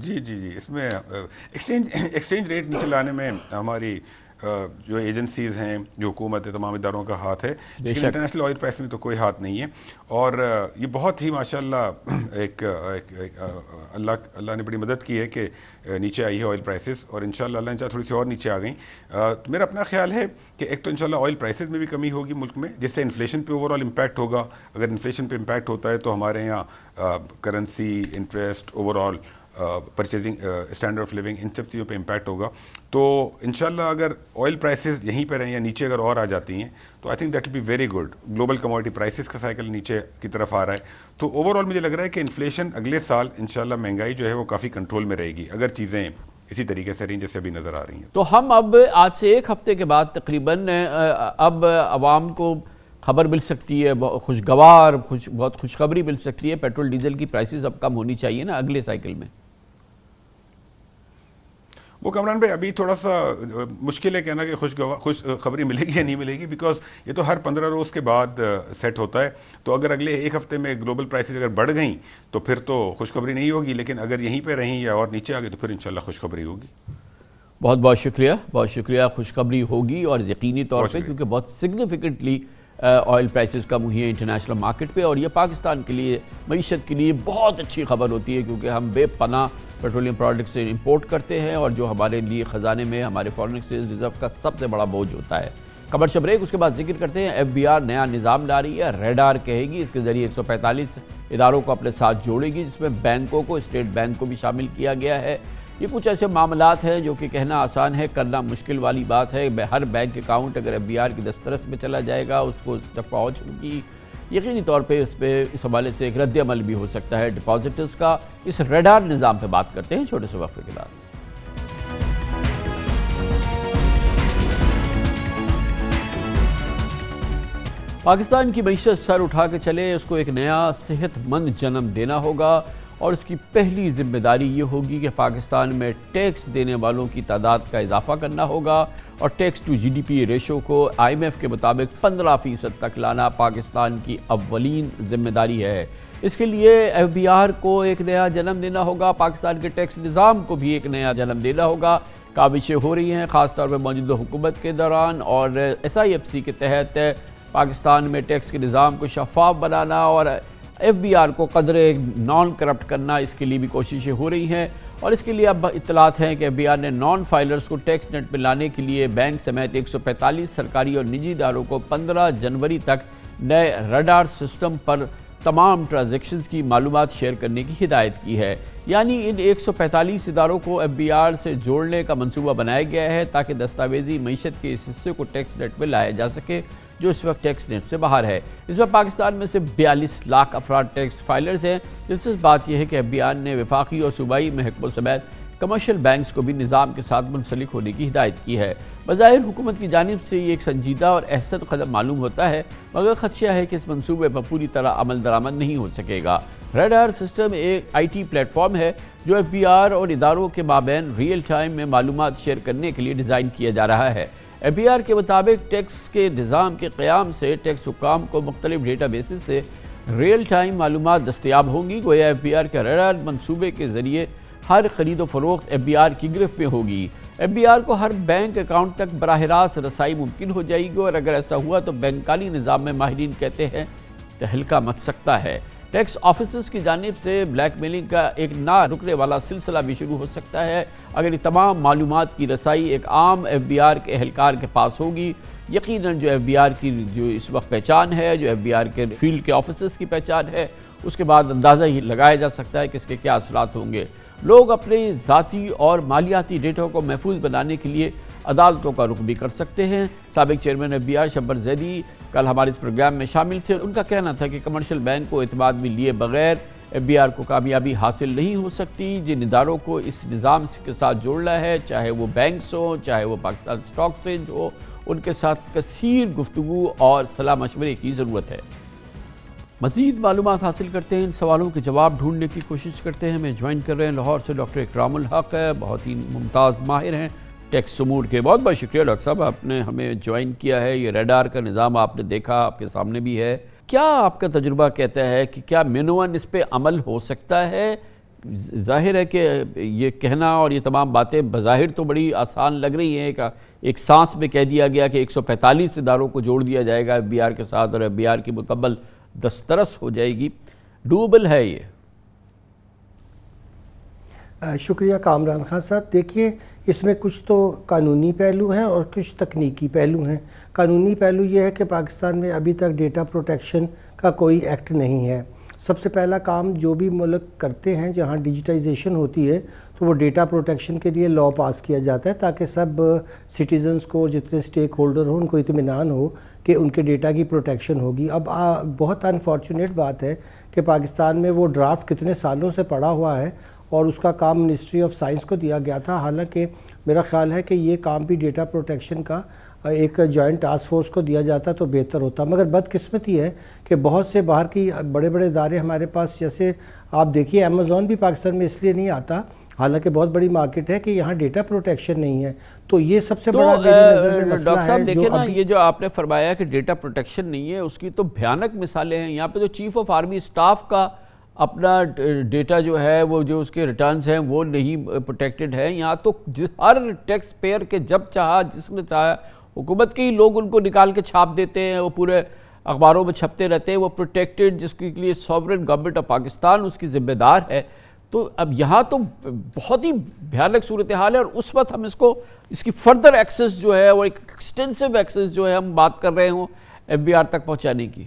जी जी जी इसमें एक्सचेंज एक्सचेंज रेट नीचे लाने में हमारी जो एजेंसीज़ हैं जो हुकूमत है तमाम इदारों का हाथ है। लेकिन इंटरनेशनल ऑयल प्राइस में तो कोई हाथ नहीं है। और ये बहुत ही माशाल्लाह [clears throat] एक, एक, एक अल्लाह अल्लाह ने बड़ी मदद की है कि नीचे आई है ऑयल प्राइसेस और इन अल्लाह ने थोड़ी सी और नीचे आ गई। तो मेरा अपना ख्याल है कि एक तो इन ऑयल प्राइसेस में भी कमी होगी मुल्क में जिससे इन्फ्लेशन पे ओवरऑल इम्पैक्ट होगा। अगर इन्फ्लेशन पे इम्पैक्ट होता है तो हमारे यहाँ currency interest overall purchasing standard of living इन सब चीज़ों पे इम्पैक्ट होगा। तो इन अगर ऑयल प्राइसेस यहीं पर रहें या नीचे अगर और आ जाती हैं तो I think that be very good global commodity prices का साइकिल नीचे की तरफ़ आ रहा है। तो ओवरऑल मुझे लग रहा है कि इन्फ्लेशन अगले साल इन महँगाई जो है वो काफ़ी कंट्रोल में रहेगी, अगर चीज़ें इसी तरीके से रही जैसे अभी नज़र आ रही हैं। तो हम अब, आज से एक हफ़्ते के बाद तकरीबन अब आवाम को खबर मिल सकती है खुशगवार, खुश, बहुत खुशखबरी मिल सकती है, पेट्रोल, डीजल की प्राइसेस अब कम होनी चाहिए ना अगले साइकिल में। वो कमरान भाई अभी थोड़ा सा मुश्किल है कहना कि खुश खुश खबरी मिलेगी या नहीं मिलेगी बिकॉज़ ये तो हर पंद्रह रोज़ के बाद सेट होता है। तो अगर अगले एक हफ़्ते में ग्लोबल प्राइसेस अगर बढ़ गई तो फिर तो खुशखबरी नहीं होगी लेकिन अगर यहीं पर रहीं या और नीचे आ गई तो फिर इंशाल्लाह खुशखबरी होगी। बहुत बहुत शुक्रिया बहुत शुक्रिया खुशखबरी होगी और यकीनी तौर पर क्योंकि बहुत सिग्निफिकेंटली ऑयल प्राइसेस कम हुई हैं इंटरनेशनल मार्केट पे और ये पाकिस्तान के लिए, मीशत के लिए बहुत अच्छी खबर होती है क्योंकि हम बेपना पेट्रोलियम प्रोडक्ट से इंपोर्ट करते हैं और जो हमारे लिए ख़जाने में, हमारे फॉरन एक्सचेंज रिज़र्व का सबसे बड़ा बोझ होता है। खबर शब्रेक उसके बाद ज़िक्र करते हैं एफ़ बी आर नया निज़ाम ला रही है रेड आर कहेगी, इसके ज़रिए एक सौ पैंतालीस इदारों को अपने साथ जोड़ेगी, जिसमें बैंकों को स्टेट बैंक को भी शामिल किया गया है। ये कुछ ऐसे मामला हैं जो कि कहना आसान है, करना मुश्किल वाली बात है। हर बैंक अकाउंट अगर एफ़ बी की दस्तरस में चला जाएगा, उसको उस तक पहुँच होगी यकीनी तौर पे इस पर इस हवाले से एक रद्द अमल भी हो सकता है डिपॉजिटर्स का। इस रेडार निज़ाम पे बात करते हैं छोटे से वक्फे के बाद। पाकिस्तान की मीशत सर उठा के चले, उसको एक नया सेहतमंद जन्म देना होगा। और इसकी पहली ज़िम्मेदारी ये होगी कि पाकिस्तान में टैक्स देने वालों की तादाद का इजाफा करना होगा और टैक्स टू जीडीपी रेशो को आईएमएफ के मुताबिक 15 फ़ीसद तक लाना पाकिस्तान की अवलिन ज़िम्मेदारी है। इसके लिए एफबीआर को एक नया जन्म देना होगा, पाकिस्तान के टैक्स निज़ाम को भी एक नया जन्म देना होगा। काविशें हो रही हैं, ख़ासतौर पर मौजूदा हुकूमत के दौरान और एस आई एफ़ सी के तहत पाकिस्तान में टैक्स के निज़ाम को शफाफ बनाना और एफ़ बी आर को कदर नॉन करप्ट करना इसके लिए भी कोशिशें हो रही हैं और इसके लिए अब इतलात हैं कि एफ़ बी आर ने नॉन फाइलर्स को टैक्स नेट में लाने के लिए बैंक समेत एक सौ पैंतालीस सरकारी और निजी इदारों को पंद्रह जनवरी तक नए रडार सिस्टम पर तमाम ट्रांजेक्शन की मालूम शेयर करने की हिदायत की है। यानी इन 145 इदारों को एफ़ बी आर से जोड़ने का मंसूबा बनाया गया है ताकि दस्तावेजी मीशत के इस हिस्से को टैक्स नेट में लाया जा सके जो इस वक्त टैक्स नेट से बाहर है। इस वक्त पाकिस्तान में से बयालीस लाख अफराद टैक्स फाइलर्स हैं। दिलचस्प बात यह है कि आर ने विफाकी और सूबाई महकमों समेत कमर्शियल बैंक्स को भी निज़ाम के साथ मुंसलिक होने की हिदायत की है। बज़ाहिर हुकूमत की जानब से ये एक संजीदा और अहसन कदम मालूम होता है, मगर खदशा है कि इस मनसूबे पर पूरी तरह अमल दरामद नहीं हो सकेगा। रेड आर सिस्टम एक आई टी प्लेटफॉर्म है, जो एफ़ बी आर और इदारों के माबेन रियल टाइम में मालूम शेयर करने के लिए डिज़ाइन किया जा रहा है। एफ़ बी आर के मुताबिक टैक्स के निज़ाम के क़्याम से टैक्स हुकाम को मुख्तलिफ़ डेटा बेसिस से रियल टाइम मालूम दस्तियाब होंगी। गोया एफ़ बी आर के रेड आर मनसूबे के ज़रिए हर खरीद फरोख्त एफ़ बी आर की गिरफ्त में होगी। एफ़ बी आर को हर बैंक अकाउंट तक बरह रास्त रसाई मुमकिन हो जाएगी और अगर ऐसा हुआ तो बैंकाली निज़ाम में माहरीन कहते हैं तहलका मच सकता है। टैक्स ऑफ़िस की जानब से ब्लैक मेलिंग का एक ना रुकने वाला सिलसिला भी शुरू हो सकता है। अगर ये तमाम मालूम की रसाई एक आम एफ़ बी आर के अहलकार के पास होगी यकीन जो एफ़ बी आर की जो इस वक्त पहचान है, जो एफ़ बी आर के फ़ील्ड के ऑफ़िस की पहचान है, उसके बाद अंदाज़ा ही लगाया जा सकता है कि इसके क्या असरात होंगे। लोग अपने ज़ाती और मालियाती डेटा को महफूज बनाने के लिए अदालतों का रुख भी कर सकते हैं। सबक chairman F B R Shabbar Zaidi कल हमारे इस प्रोग्राम में शामिल थे उनका कहना था कि कमर्शियल बैंक को अतमाद में लिए बगैर एफ़ बी आर को कामयाबी हासिल नहीं हो सकती। जिन इदारों को इस निज़ाम के साथ जोड़ना है, चाहे वो बैंक्स हों, चाहे वो पाकिस्तान स्टॉक एक्सचेंज हो, उनके साथ कसीर गुफ्तु और सलाह मशवरे की ज़रूरत है। मजीद मालूम हासिल करते हैं। इन सवालों के जवाब ढूँढने की कोशिश करते हैं। हमें ज्वाइन कर रहे हैं लाहौर से डॉक्टर इकरामुल हक। बहुत ही मुमताज़ माहिर हैं। टैक्स समूर के बहुत बहुत शुक्रिया डॉक्टर साहब आपने हमें ज्वाइन किया है। ये रेडार का निज़ाम आपने देखा आपके सामने भी है। क्या आपका तजुर्बा कहता है कि क्या मेनुअन इस पर अमल हो सकता है? ज़ाहिर है कि ये कहना और ये तमाम बातें बज़ाहिर तो बड़ी आसान लग रही हैं। एक, एक सांस में कह दिया गया कि 145 इदारों को जोड़ दिया जाएगा एफ़ बी आर के साथ और एफ़ बी आर की मुकम्मल दस्तरस हो जाएगी। डूबल है ये। शुक्रिया कामरान खान साहब। देखिए इसमें कुछ तो कानूनी पहलू हैं और कुछ तकनीकी पहलू हैं। कानूनी पहलू ये है कि पाकिस्तान में अभी तक डेटा प्रोटेक्शन का कोई एक्ट नहीं है। सबसे पहला काम जो भी मुल्क करते हैं जहाँ डिजिटाइजेशन होती है तो वो डेटा प्रोटेक्शन के लिए लॉ पास किया जाता है ताकि सब सिटीजन्स को जितने स्टेक होल्डर हों उनको इतमान हो कि उनके डेटा की प्रोटेक्शन होगी। अब आ, बहुत अनफॉर्चुनेट बात है कि पाकिस्तान में वो ड्राफ्ट कितने सालों से पड़ा हुआ है और उसका काम मिनिस्ट्री ऑफ़ साइंस को दिया गया था। हालाँकि मेरा ख्याल है कि ये काम भी डेटा प्रोटेक्शन का एक जॉइंट टास्क फोर्स को दिया जाता तो बेहतर होता। मगर बदकिस्मती है कि बहुत से बाहर की बड़े बड़े इदारे हमारे पास जैसे आप देखिए अमेज़ोन भी पाकिस्तान में इसलिए नहीं आता। हालाँकि बहुत बड़ी मार्केट है कि यहाँ डेटा प्रोटेक्शन नहीं है। तो ये सबसे तो बड़ा में है देखिए ना ये जो आपने फरमाया कि डेटा प्रोटेक्शन नहीं है उसकी तो भयानक मिसालें हैं। यहाँ पे जो चीफ ऑफ़ आर्मी स्टाफ का अपना डेटा जो है, वो जो उसके रिटर्न्स हैं, वो नहीं प्रोटेक्टेड है। यहाँ तो हर टैक्स पेयर के जब चाहा, जिसने चाहा, हुकूमत के ही लोग उनको निकाल के छाप देते हैं, वो पूरे अखबारों में छपते रहते हैं, वो प्रोटेक्टेड जिसके लिए सॉवरन गवर्नमेंट ऑफ़ पाकिस्तान उसकी ज़िम्मेदार है। तो अब यहाँ तो बहुत ही भयानक सूरत हाल है और उस वक्त हम इसको, इसकी फर्दर एक्सेस जो है, वो एक एक्सटेंसिव एक्सेस जो है, हम बात कर रहे हों एफ़ तक पहुँचाने की।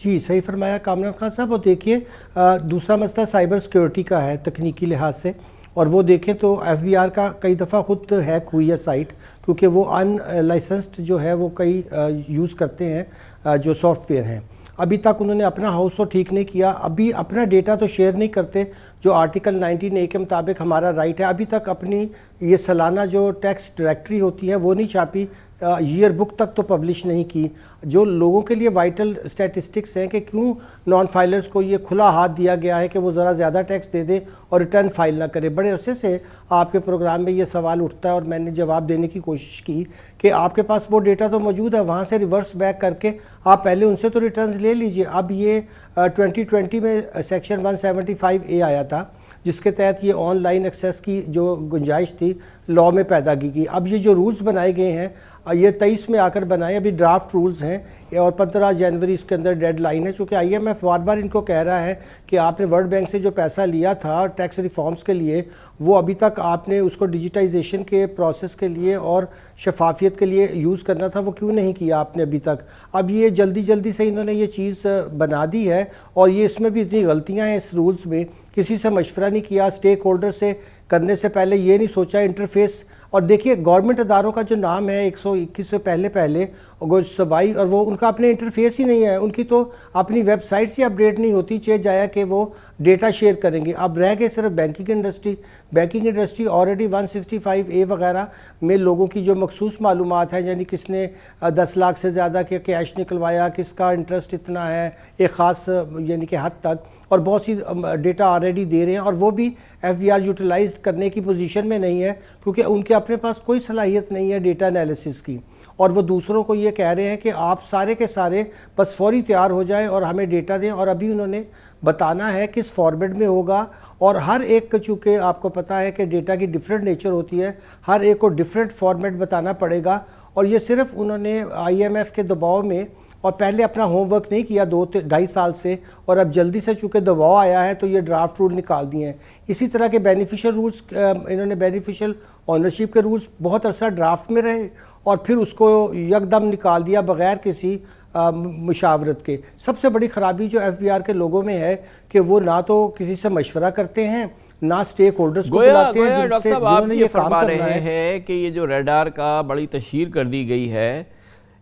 जी, सही फरमाया कामरान खान साहब। और देखिए दूसरा मसला साइबर सिक्योरिटी का है, तकनीकी लिहाज से। और वो देखें तो एफबीआर का कई दफ़ा ख़ुद हैक हुई है साइट, क्योंकि वो अनलाइसेंस्ड जो है, वो कई यूज़ करते हैं जो सॉफ्टवेयर हैं। अभी तक उन्होंने अपना हाउस तो ठीक नहीं किया। अभी अपना डेटा तो शेयर नहीं करते, जो आर्टिकल 19 ए के मुताबिक हमारा राइट है। अभी तक अपनी ये सालाना जो टैक्स डायरेक्टरी होती है, वो नहीं छापी। ईयर बुक तक तो पब्लिश नहीं की। जो लोगों के लिए वाइटल स्टैटिस्टिक्स हैं कि क्यों नॉन फाइलर्स को ये खुला हाथ दिया गया है कि वो ज़रा ज़्यादा टैक्स दे दें और रिटर्न फ़ाइल ना करें। बड़े अरसे से आपके प्रोग्राम में ये सवाल उठता है और मैंने जवाब देने की कोशिश की कि आपके पास वो डेटा तो मौजूद है, वहाँ से रिवर्स बैक करके आप पहले उनसे तो रिटर्न ले लीजिए। अब ये ट्वेंटी ट्वेंटी में section one seventy five A आया था, जिसके तहत ये ऑनलाइन एक्सेस की जो गुंजाइश थी लॉ में पैदा की गई। अब ये जो रूल्स बनाए गए हैं ये तेईस में आकर बनाए, अभी ड्राफ्ट रूल्स हैं। और पंद्रह जनवरी इसके अंदर डेडलाइन है चूँकि आईएमएफ बार बार इनको कह रहा है कि आपने वर्ल्ड बैंक से जो पैसा लिया था टैक्स रिफॉर्म्स के लिए, वो अभी तक आपने उसको डिजिटाइजेशन के प्रोसेस के लिए और शफाफियत के लिए यूज़ करना था, वो क्यों नहीं किया आपने अभी तक? अब ये जल्दी जल्दी से इन्होंने ये चीज़ बना दी है और ये इसमें भी इतनी गलतियाँ हैं इस रूल्स में, किसी से मशवरा नहीं किया स्टेक होल्डर से करने से पहले ये नहीं सोचा इंटरफेस और देखिए गवर्नमेंट अदारों का जो नाम है 121 से पहले पहले सबाई, और वो उनका अपने इंटरफेस ही नहीं है। उनकी तो अपनी वेबसाइट से अपडेट नहीं होती, चाहे जाया कि वो डेटा शेयर करेंगे। अब रह गए सिर्फ़ banking industry banking industry already 165 A वगैरह में लोगों की जो मखसूस मालूम है, यानी किसने दस लाख से ज़्यादा के कैश निकलवाया, किसका इंटरेस्ट इतना है, एक ख़ास, यानी कि हद तक। और बहुत सी डेटा ऑलरेडी दे रहे हैं और वो भी एफ़ यूटिलाइज करने की पोजीशन में नहीं है, क्योंकि उनके अपने पास कोई सलाहियत नहीं है डेटा एनालिसिस की। और वो दूसरों को ये कह रहे हैं कि आप सारे के सारे बस फौरी तैयार हो जाएँ और हमें डेटा दें और अभी उन्होंने बताना है किस फॉर्मेट में होगा और हर एक, चूँकि आपको पता है कि डेटा की डिफरेंट नेचर होती है, हर एक को डिफरेंट फॉर्मेट बताना पड़ेगा। और ये सिर्फ़ उन्होंने आईएमएफ के दबाव में और पहले अपना होमवर्क नहीं किया दो ढाई साल से और अब जल्दी से चूँकि दबाव आया है तो ये ड्राफ्ट रूल निकाल दिए हैं। इसी तरह के बेनिफिशियल रूल्स इन्होंने बेनिफिशियल ऑनरशिप के रूल्स बहुत अरसा ड्राफ्ट में रहे और फिर उसको यकदम निकाल दिया बगैर किसी मुशावरत के। सबसे बड़ी ख़राबी जो एफ़ बी आर के लोगों में है कि वो ना तो किसी से मशवरा करते हैं ना स्टेक होल्डर्स को बुलाते हैं जिनसे जिन्होंने ये काम कर रहे हैं। कि ये जो रेडार का बड़ी तशहर कर दी गई है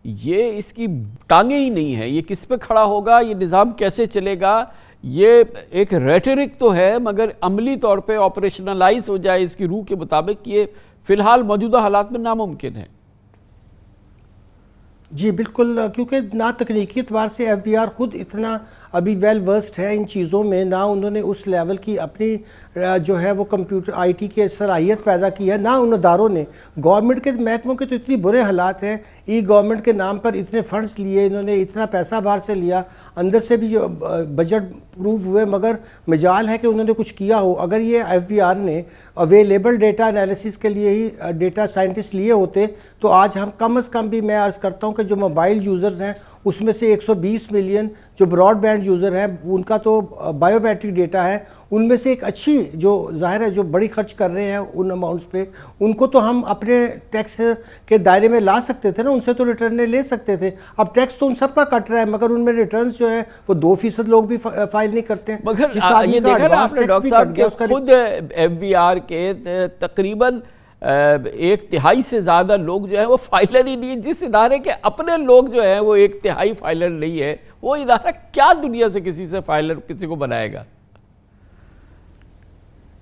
ये इसकी टांगे ही नहीं है, ये किस पे खड़ा होगा, ये निज़ाम कैसे चलेगा? ये एक रेटरिक तो है, मगर अमली तौर पे ऑपरेशनलाइज हो जाए इसकी रूह के मुताबिक, ये फ़िलहाल मौजूदा हालात में नामुमकिन है। जी, बिल्कुल, क्योंकि ना तकनीकी अतबार से एफ़ बी आर ख़ुद इतना अभी वेल वर्स्ड है इन चीज़ों में, ना उन्होंने उस लेवल की अपनी जो है वो कंप्यूटर आईटी की सलाहियत पैदा की है, ना उन अदारों ने। गवर्नमेंट के महकमों के तो इतनी बुरे हालात हैं ई गवर्नमेंट के नाम पर इतने फंड्स लिए, इन्होंने इतना पैसा बाहर से लिया, अंदर से भी जो बजट प्रूव हुए, मगर मजाल है कि उन्होंने कुछ किया हो। अगर ये एफ़ बी आर ने अवेलेबल डेटा एनालिसिस के लिए ही डेटा साइंटिस्ट लिए होते तो आज हम कम अज़ कम भी, मैं अर्ज़ करता हूँ कि जो मोबाइल यूज़र्स हैं उसमें से 120 मिलियन जो ब्रॉडबैंड यूज़र हैं उनका तो बायोमेट्रिक डेटा है। उनमें से एक अच्छी जो ज़ाहिर है जो बड़ी खर्च कर रहे हैं उन अमाउंट्स पे उनको तो हम अपने टैक्स के दायरे में ला सकते थे ना उनसे तो रिटर्न ले सकते थे। अब टैक्स तो उन सबका कट रहा है मगर उनमें रिटर्न जो है वो दो फ़ीसद लोग भी फ़ाइल नहीं करते हैं। मगर ये देखा ना आपने डॉक्टर साहब के खुद एफ़ के तकरीबन एक तिहाई से ज़्यादा लोग जो है वो फाइलर ही नहीं, जिस इदारे के अपने लोग जो है वो एक तिहाई फाइलर नहीं है। वो इदारा क्या दुनिया से किसी से फाइलर किसी को बनाएगा?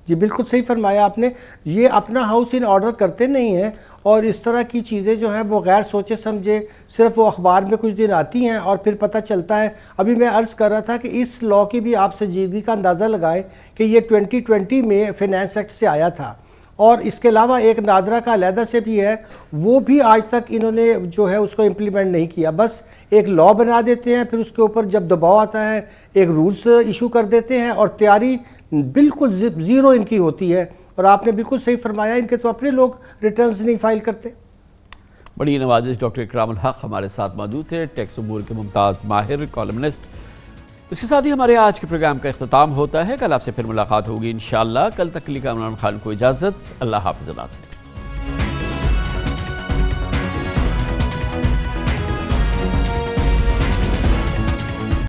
जी, बिल्कुल सही फरमाया आपने। ये अपना हाउस इन ऑर्डर करते नहीं हैं और इस तरह की चीज़ें जो हैं वो गैर सोचे समझे सिर्फ़ वो अखबार में कुछ दिन आती हैं और फिर पता चलता है। अभी मैं अर्ज़ कर रहा था कि इस लॉ की भी आप संजीदगी का अंदाज़ा लगाएँ कि ये 2020 में फिनेंस एक्ट से आया था। और इसके अलावा एक नादरा का अलहदा से भी है, वो भी आज तक इन्होंने जो है उसको इम्प्लीमेंट नहीं किया। बस एक लॉ बना देते हैं, फिर उसके ऊपर जब दबाव आता है, एक रूल्स इशू कर देते हैं और तैयारी बिल्कुल ज़ीरो इनकी होती है। और आपने बिल्कुल सही फरमाया, इनके तो अपने लोग रिटर्न नहीं फ़ाइल करते। बड़ी नवाजिश डॉक्टर इकराम हक हमारे साथ मौजूद थे। टैक्स अमूर के मुमताज़ माहिर कॉलमनिस्ट इसके साथ ही हमारे आज के प्रोग्राम का अख्ताम होता है। कल आपसे फिर मुलाकात होगी इन कल तक के इमरान खान को इजाज़त। अल्लाह हाफिज़ से।